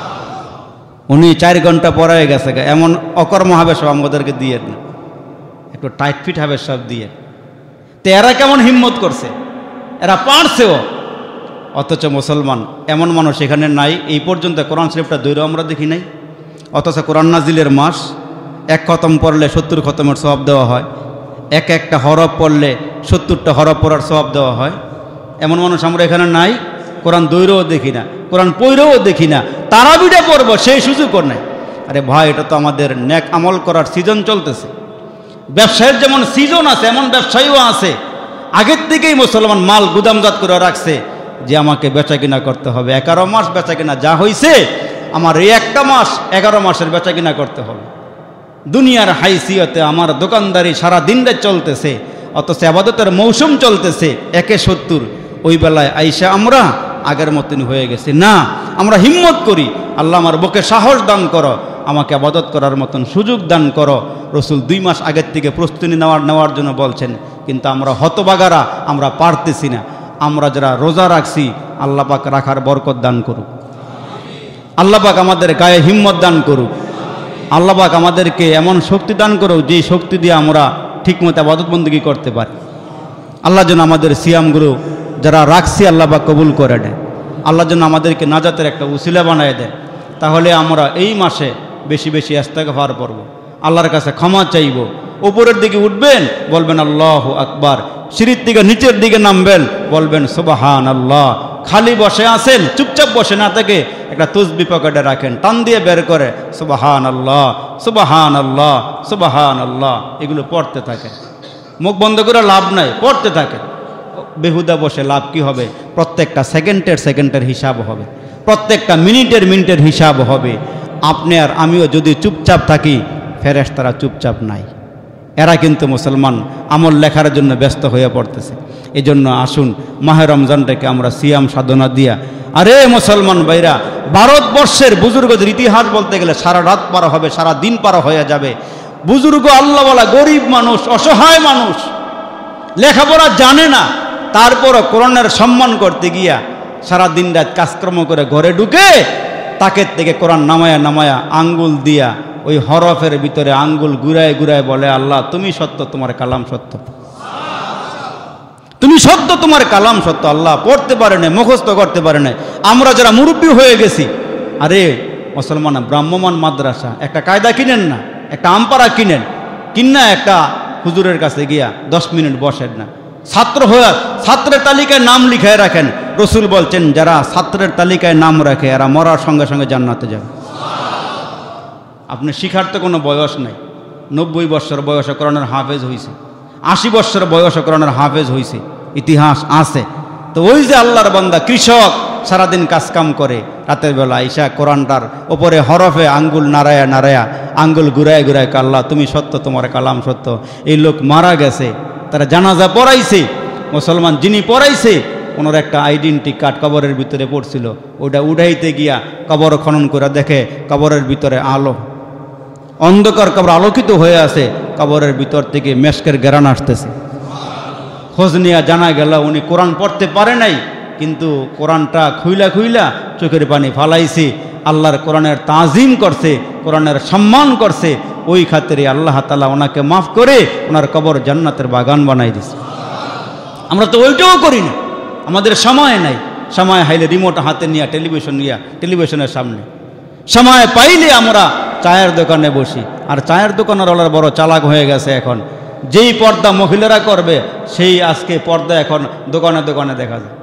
উনি চার ঘণ্টা পড়ায় গেছে। এমন অকর্ম হবে সব আমাদেরকে দিয়ে না। একটু টাইট ফিট হবে সব দিয়ে। তো এরা কেমন হিম্মত করছে? এরা পারছেও অথচ মুসলমান, এমন মানুষ এখানে নাই, এই পর্যন্ত কোরআন শরীফটা দৈর আমরা দেখি নাই। অথচ কোরআন নাজিলের মাস, এক খতম পড়লে সত্তর খতমের সব দেওয়া হয়। এক একটা হরফ পড়লে সত্তরটা হরফ পড়ার সব দেওয়া হয়। এমন মানুষ আমরা এখানে নাই। কোরআন দৈরও দেখি না। কোরআন পৈরও দেখি না। তারাবিটা পড়ব, সেই সুযোগও নাই। আরে ভাই, এটা তো আমাদের ন্যাক আমল করার সিজন চলতেছে। ব্যবসায়ের যেমন সিজন আছে, এমন ব্যবসায়ীও আছে। আগের থেকেই মুসলমান মাল গুদামজাত করে রাখছে যে আমাকে বেচা কিনা করতে হবে। এগারো মাস বেচা কিনা যা হয়েছে আমার এই একটা মাস এগারো মাসের বেচা কিনা করতে হবে। দুনিয়ার হাইসিয়তে আমার দোকানদারি সারা দিনটা চলতেছে, অথচ আবাদতের মৌসুম চলতেছে একে সত্তর। ওই বেলায় আইসা আমরা আগের মতন হয়ে গেছি। না, আমরা হিম্মত করি, আল্লাহ আমার বুকে সাহস দান করো, আমাকে আবাদত করার মতন সুযোগ দান করো। রসুল দুই মাস আগের থেকে প্রস্তুতি নেওয়ার নেওয়ার জন্য বলছেন, কিন্তু আমরা হতবাগারা, আমরা পারতেছি না। আমরা যারা রোজা রাখছি, আল্লাহ পাক রাখার বরকত দান করুক। আল্লাহ পাক আমাদের গায়ে হিম্মত দান করুক। আল্লাহ পাক আমাদেরকে এমন শক্তি দান করুক, যে শক্তি দিয়ে আমরা ঠিকমতো আবাদতবন্দিগি করতে পারি। আল্লাহ যেন আমাদের সিয়ামগুলো যারা রাখছি, আল্লাহ পাক কবুল করে নেয়। আল্লাহ যেন আমাদেরকে নাজাতের একটা উসিলা বানায় দেয়। তাহলে আমরা এই মাসে বেশি বেশি ভার পড়ব। আল্লাহর কাছে ক্ষমা চাইব। উপরের দিকে উঠবেন, বলবেন আল্লাহ আকবার। সিঁড়ির দিকে, নিচের দিকে নামবেন, বলবেন সুবাহান আল্লাহ খালি বসে আছেন, চুপচাপ বসে না থেকে একটা তুসবি পকেটে রাখেন, টান দিয়ে বের করে সুবাহান আল্লাহ সুবাহান আল্লাহ সুবাহান আল্লাহ এগুলো পড়তে থাকে। মুখ বন্ধ করে লাভ নাই, পড়তে থাকে। বেহুদা বসে লাভ কি হবে? প্রত্যেকটা সেকেন্ডের সেকেন্ডের হিসাব হবে। প্রত্যেকটা মিনিটের মিনিটের হিসাব হবে। আপনি আর আমিও যদি চুপচাপ থাকি ফেরেস তারা চুপচাপ নাই। এরা কিন্তু মুসলমান আমল লেখার জন্য ব্যস্ত হয়ে পড়তেছে। এই জন্য আসুন, মাহে রমজানটাকে আমরা সিয়াম সাধনা দিয়া, আরে মুসলমান ভাইরা, ভারতবর্ষের বুজুর্গদের ইতিহাস বলতে গেলে সারা রাত পারা হবে, সারা দিন পারা হয়ে যাবে। বুজুর্গ আল্লাহওয়ালা গরিব মানুষ, অসহায় মানুষ, লেখাপড়া জানে না, তারপরও কোরআনের সম্মান করতে গিয়া সারা দিন রাত কাজকর্ম করে ঘরে ঢুকে, তাকের থেকে কোরআন নামায়া নামায়া আঙ্গুল দিয়া ওই হরফের ভিতরে আঙ্গুল ঘুরায় ঘুরায় বলে, আল্লাহ, তুমি সত্য, তোমার কালাম সত্য। তুমি সত্য, তোমার কালাম সত্য, আল্লাহ, পড়তে পারে না মুখস্থ করতে পারে না আমরা যারা মুরব্বী হয়ে গেছি, আরে, মুসলমান, ব্রাহ্মমান মাদ্রাসা, একটা কায়দা কিনেন না, একটা আমপারা কিনেন। কিনা একটা হুজুরের কাছে গিয়া দশ মিনিট বসেন না। ছাত্র হয়ে, ছাত্রের তালিকায় নাম লিখায় রাখেন। রসুল বলছেন, যারা ছাত্রের তালিকায় নাম রাখে, এরা মরার সঙ্গে সঙ্গে জান্নাতে যাবে। আপনি শিখার তো কোনো বয়স নাই। নব্বই বৎসর বয়সে করোনার হাফেজ হয়েছে আশি বৎসর বয়সে করোনার হাফেজ হয়েছে ইতিহাস আছে। তো ওই যে আল্লাহর বান্দা কৃষক সারাদিন কাজকাম করে, রাতের বেলা আইসা কোরআনটার ওপরে হরফে আঙ্গুল নারায়া নারায়া আঙ্গুল ঘুরায় ঘুরায় কাল্লা তুমি সত্য, তোমার কালাম সত্য। এই লোক মারা গেছে, তারা জানাজা পড়াইছে, মুসলমান যিনি পড়াইছে, ওনার একটা আইডেন্টি কার্ড কবরের ভিতরে পড়ছিল। ওটা উঠাইতে গিয়া কবর খনন করে দেখে, কবরের ভিতরে আলো অন্ধকার কবর আলোকিত হয়ে আছে, কবরের ভিতর থেকে মেশকের গেরান আসতেছে। খোঁজ নিয়ে জানা গেল উনি কোরআন পড়তে পারে নাই, কিন্তু কোরআনটা খুইলা খুইলা চোখের পানি ফালাইছে। আল্লাহর কোরআনের তাজিম করছে, কোরআনের সম্মান করছে। ওই খাতিরে আল্লাহ তালা ওনাকে মাফ করে ওনার কবর জান্নাতের বাগান বানাই দিছে। আমরা তো ওইটাও করি না। আমাদের সময় নাই। সময় হাইলে রিমোট হাতে নিয়ে টেলিভিশন নিয়ে, টেলিভিশনের সামনে। সময় পাইলে আমরা চায়ের দোকানে বসি। আর চায়ের দোকানের ওলার বড় চালাক হয়ে গেছে এখন। যেই পর্দা মহিলারা করবে, সেই আজকে পর্দা এখন দোকানে দোকানে দেখা যায়।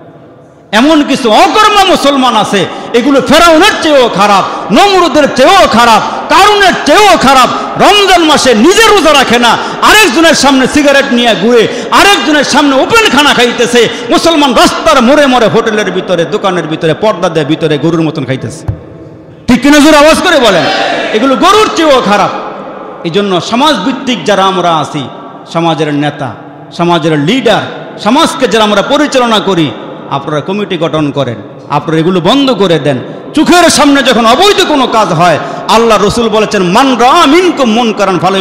এমন কিছু অকর্ম মুসলমান আছে, এগুলো ফেরাউনের চেয়েও খারাপ, নমরুদের চেয়েও খারাপ, কারুনের চেয়েও খারাপ। রমজান মাসে নিজে রোজা রাখে না, আরেকজনের সামনে সিগারেট নিয়ে ঘুরে, আরেকজনের সামনে ওপেন খানা খাইতেছে। মুসলমান রাস্তার মোড়ে মোড়ে হোটেলের ভিতরে, দোকানের ভিতরে, পর্দা দেয় ভিতরে গরুর মতন খাইতেছে। ঠিক কিনা জোর আওয়াজ করে বলেন? এগুলো গরুর চেয়েও খারাপ। এই জন্য সমাজভিত্তিক যারা আমরা আছি, সমাজের নেতা, সমাজের লিডার সমাজকে যারা আমরা পরিচালনা করি, আপনারা কমিটি গঠন করেন, আপনারা এগুলো বন্ধ করে দেন। চোখের সামনে যখন অবৈধ কোনো কাজ হয়, আল্লাহ রসুল বলেছেন, মান রামিনকুম মন কারণ ভালো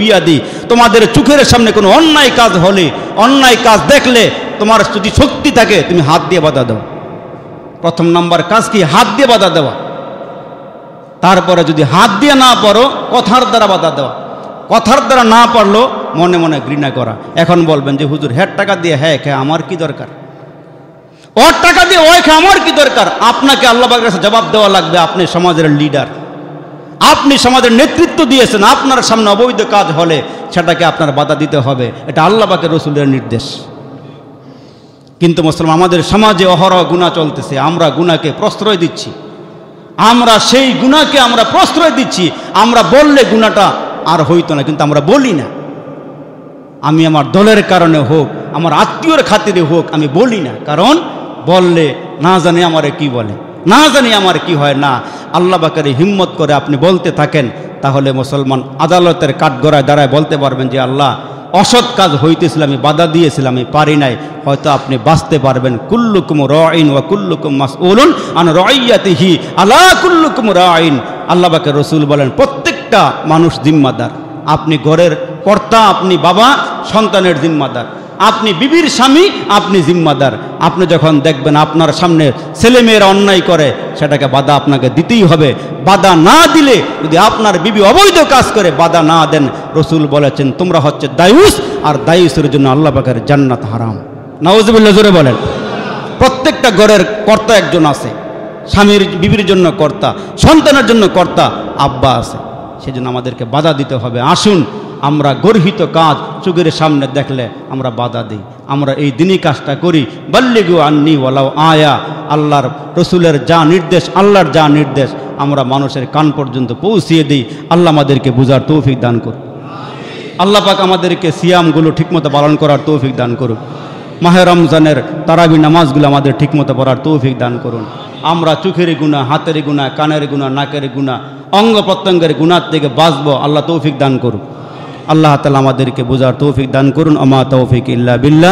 বিয়াদি। তোমাদের চোখের সামনে কোনো অন্যায় কাজ হলে, অন্যায় কাজ দেখলে তোমার যদি শক্তি থাকে, তুমি হাত দিয়ে বাধা দাও। প্রথম নাম্বার কাজ কি? হাত দিয়ে বাধা দেওয়া। তারপরে যদি হাত দিয়ে না পারো, কথার দ্বারা বাধা দেওয়া কথার দ্বারা না পারল, মনে মনে ঘৃণা করা। এখন বলবেন যে, হুজুর হ্যাঁ টাকা দিয়ে হ্যাঁ খেয়ে আমার কি দরকার? ওর টাকা দিয়ে ওই খে আমার কি দরকার? আপনাকে আল্লাহ কাছে জবাব দেওয়া লাগবে, আপনি সমাজের লিডার আপনি সমাজের নেতৃত্ব দিয়েছেন, আপনার সামনে অবৈধ কাজ হলে সেটাকে আপনার বাধা দিতে হবে। এটা আল্লাহবাকে রসুলের নির্দেশ। কিন্তু মুসলমান, আমাদের সমাজে অহরহ গুণা চলতেছে, আমরা গুণাকে প্রশ্রয় দিচ্ছি। আমরা সেই গুণাকে আমরা প্রশ্রয় দিচ্ছি। আমরা বললে গুণাটা আর হইতো না, কিন্তু আমরা বলি না। আমি আমার দলের কারণে হোক, আমার আত্মীয়র খাতিরে হোক, আমি বলি না। কারণ বললে না জানি আমারে কি বলে, না জানি আমার কি হয় না। আল্লাহ বাকারে হিম্মত করে আপনি বলতে থাকেন, তাহলে মুসলমান আদালতের কাঠগড়ায় দাঁড়ায় বলতে পারবেন যে, আল্লাহ অসৎ কাজ হইতেছিল, আমি বাধা দিয়েছিলাম, আমি পারি নাই। হয়তো আপনি বাঁচতে পারবেন। কুল্লুকুম রাইন ওয়া কুল্লুকুম মাসউলুন আন রাইয়াতিহি আলা কুল্লুকুম রাইন আল্লাহ বাকে রসুল বলেন, প্রত্যেকটা মানুষ জিম্মাদার। আপনি ঘরের কর্তা, আপনি বাবা, সন্তানের জিম্মাদার। আপনি বিবির স্বামী, আপনি জিম্মাদার। আপনি যখন দেখবেন আপনার সামনে ছেলেমেয়েরা অন্যায় করে, সেটাকে বাধা আপনাকে দিতেই হবে। বাধা না দিলে যদি আপনার বিবি অবৈধ কাজ করে, বাধা না দেন, রসুল বলেছেন, তোমরা হচ্ছে দায়ুস, আর দায়ুসের জন্য আল্লাহ পাকের জান্নাত হারাম। নওয়াজবুল্লাহ জোরে বলেন। প্রত্যেকটা ঘরের কর্তা একজন আছে। স্বামীর, বিবির জন্য কর্তা, সন্তানের জন্য কর্তা আব্বা আছে। সেজন্য আমাদেরকে বাধা দিতে হবে। আসুন আমরা গর্হিত কাজ চোখের সামনে দেখলে আমরা বাধা দিই। আমরা এই দিনই কাজটা করি। বাল্লিগু আন্নি ওয়ালাও আয়া। আল্লাহর রসুলের যা নির্দেশ, আল্লাহর যা নির্দেশ, আমরা মানুষের কান পর্যন্ত পৌঁছিয়ে দিই। আল্লাহ আমাদেরকে বুঝার তৌফিক দান করুন। আল্লাহ পাক আমাদেরকে সিয়ামগুলো ঠিকমতো পালন করার তৌফিক দান করুন। মাহে রমজানের তারাবি নামাজগুলো আমাদের ঠিকমতো পড়ার তৌফিক দান করুন। আমরা চোখের গুণা, হাতের গুণা, কানের গুণা, নাকের গুণা, অঙ্গ প্রত্যঙ্গের গুণার থেকে বাঁচবো। আল্লাহ তৌফিক দান করুন। আল্লাহ তালা আমাদেরকে বোঝার তৌফিক দান করুন আমা তৌফিক ইল্লা বিল্লাহ।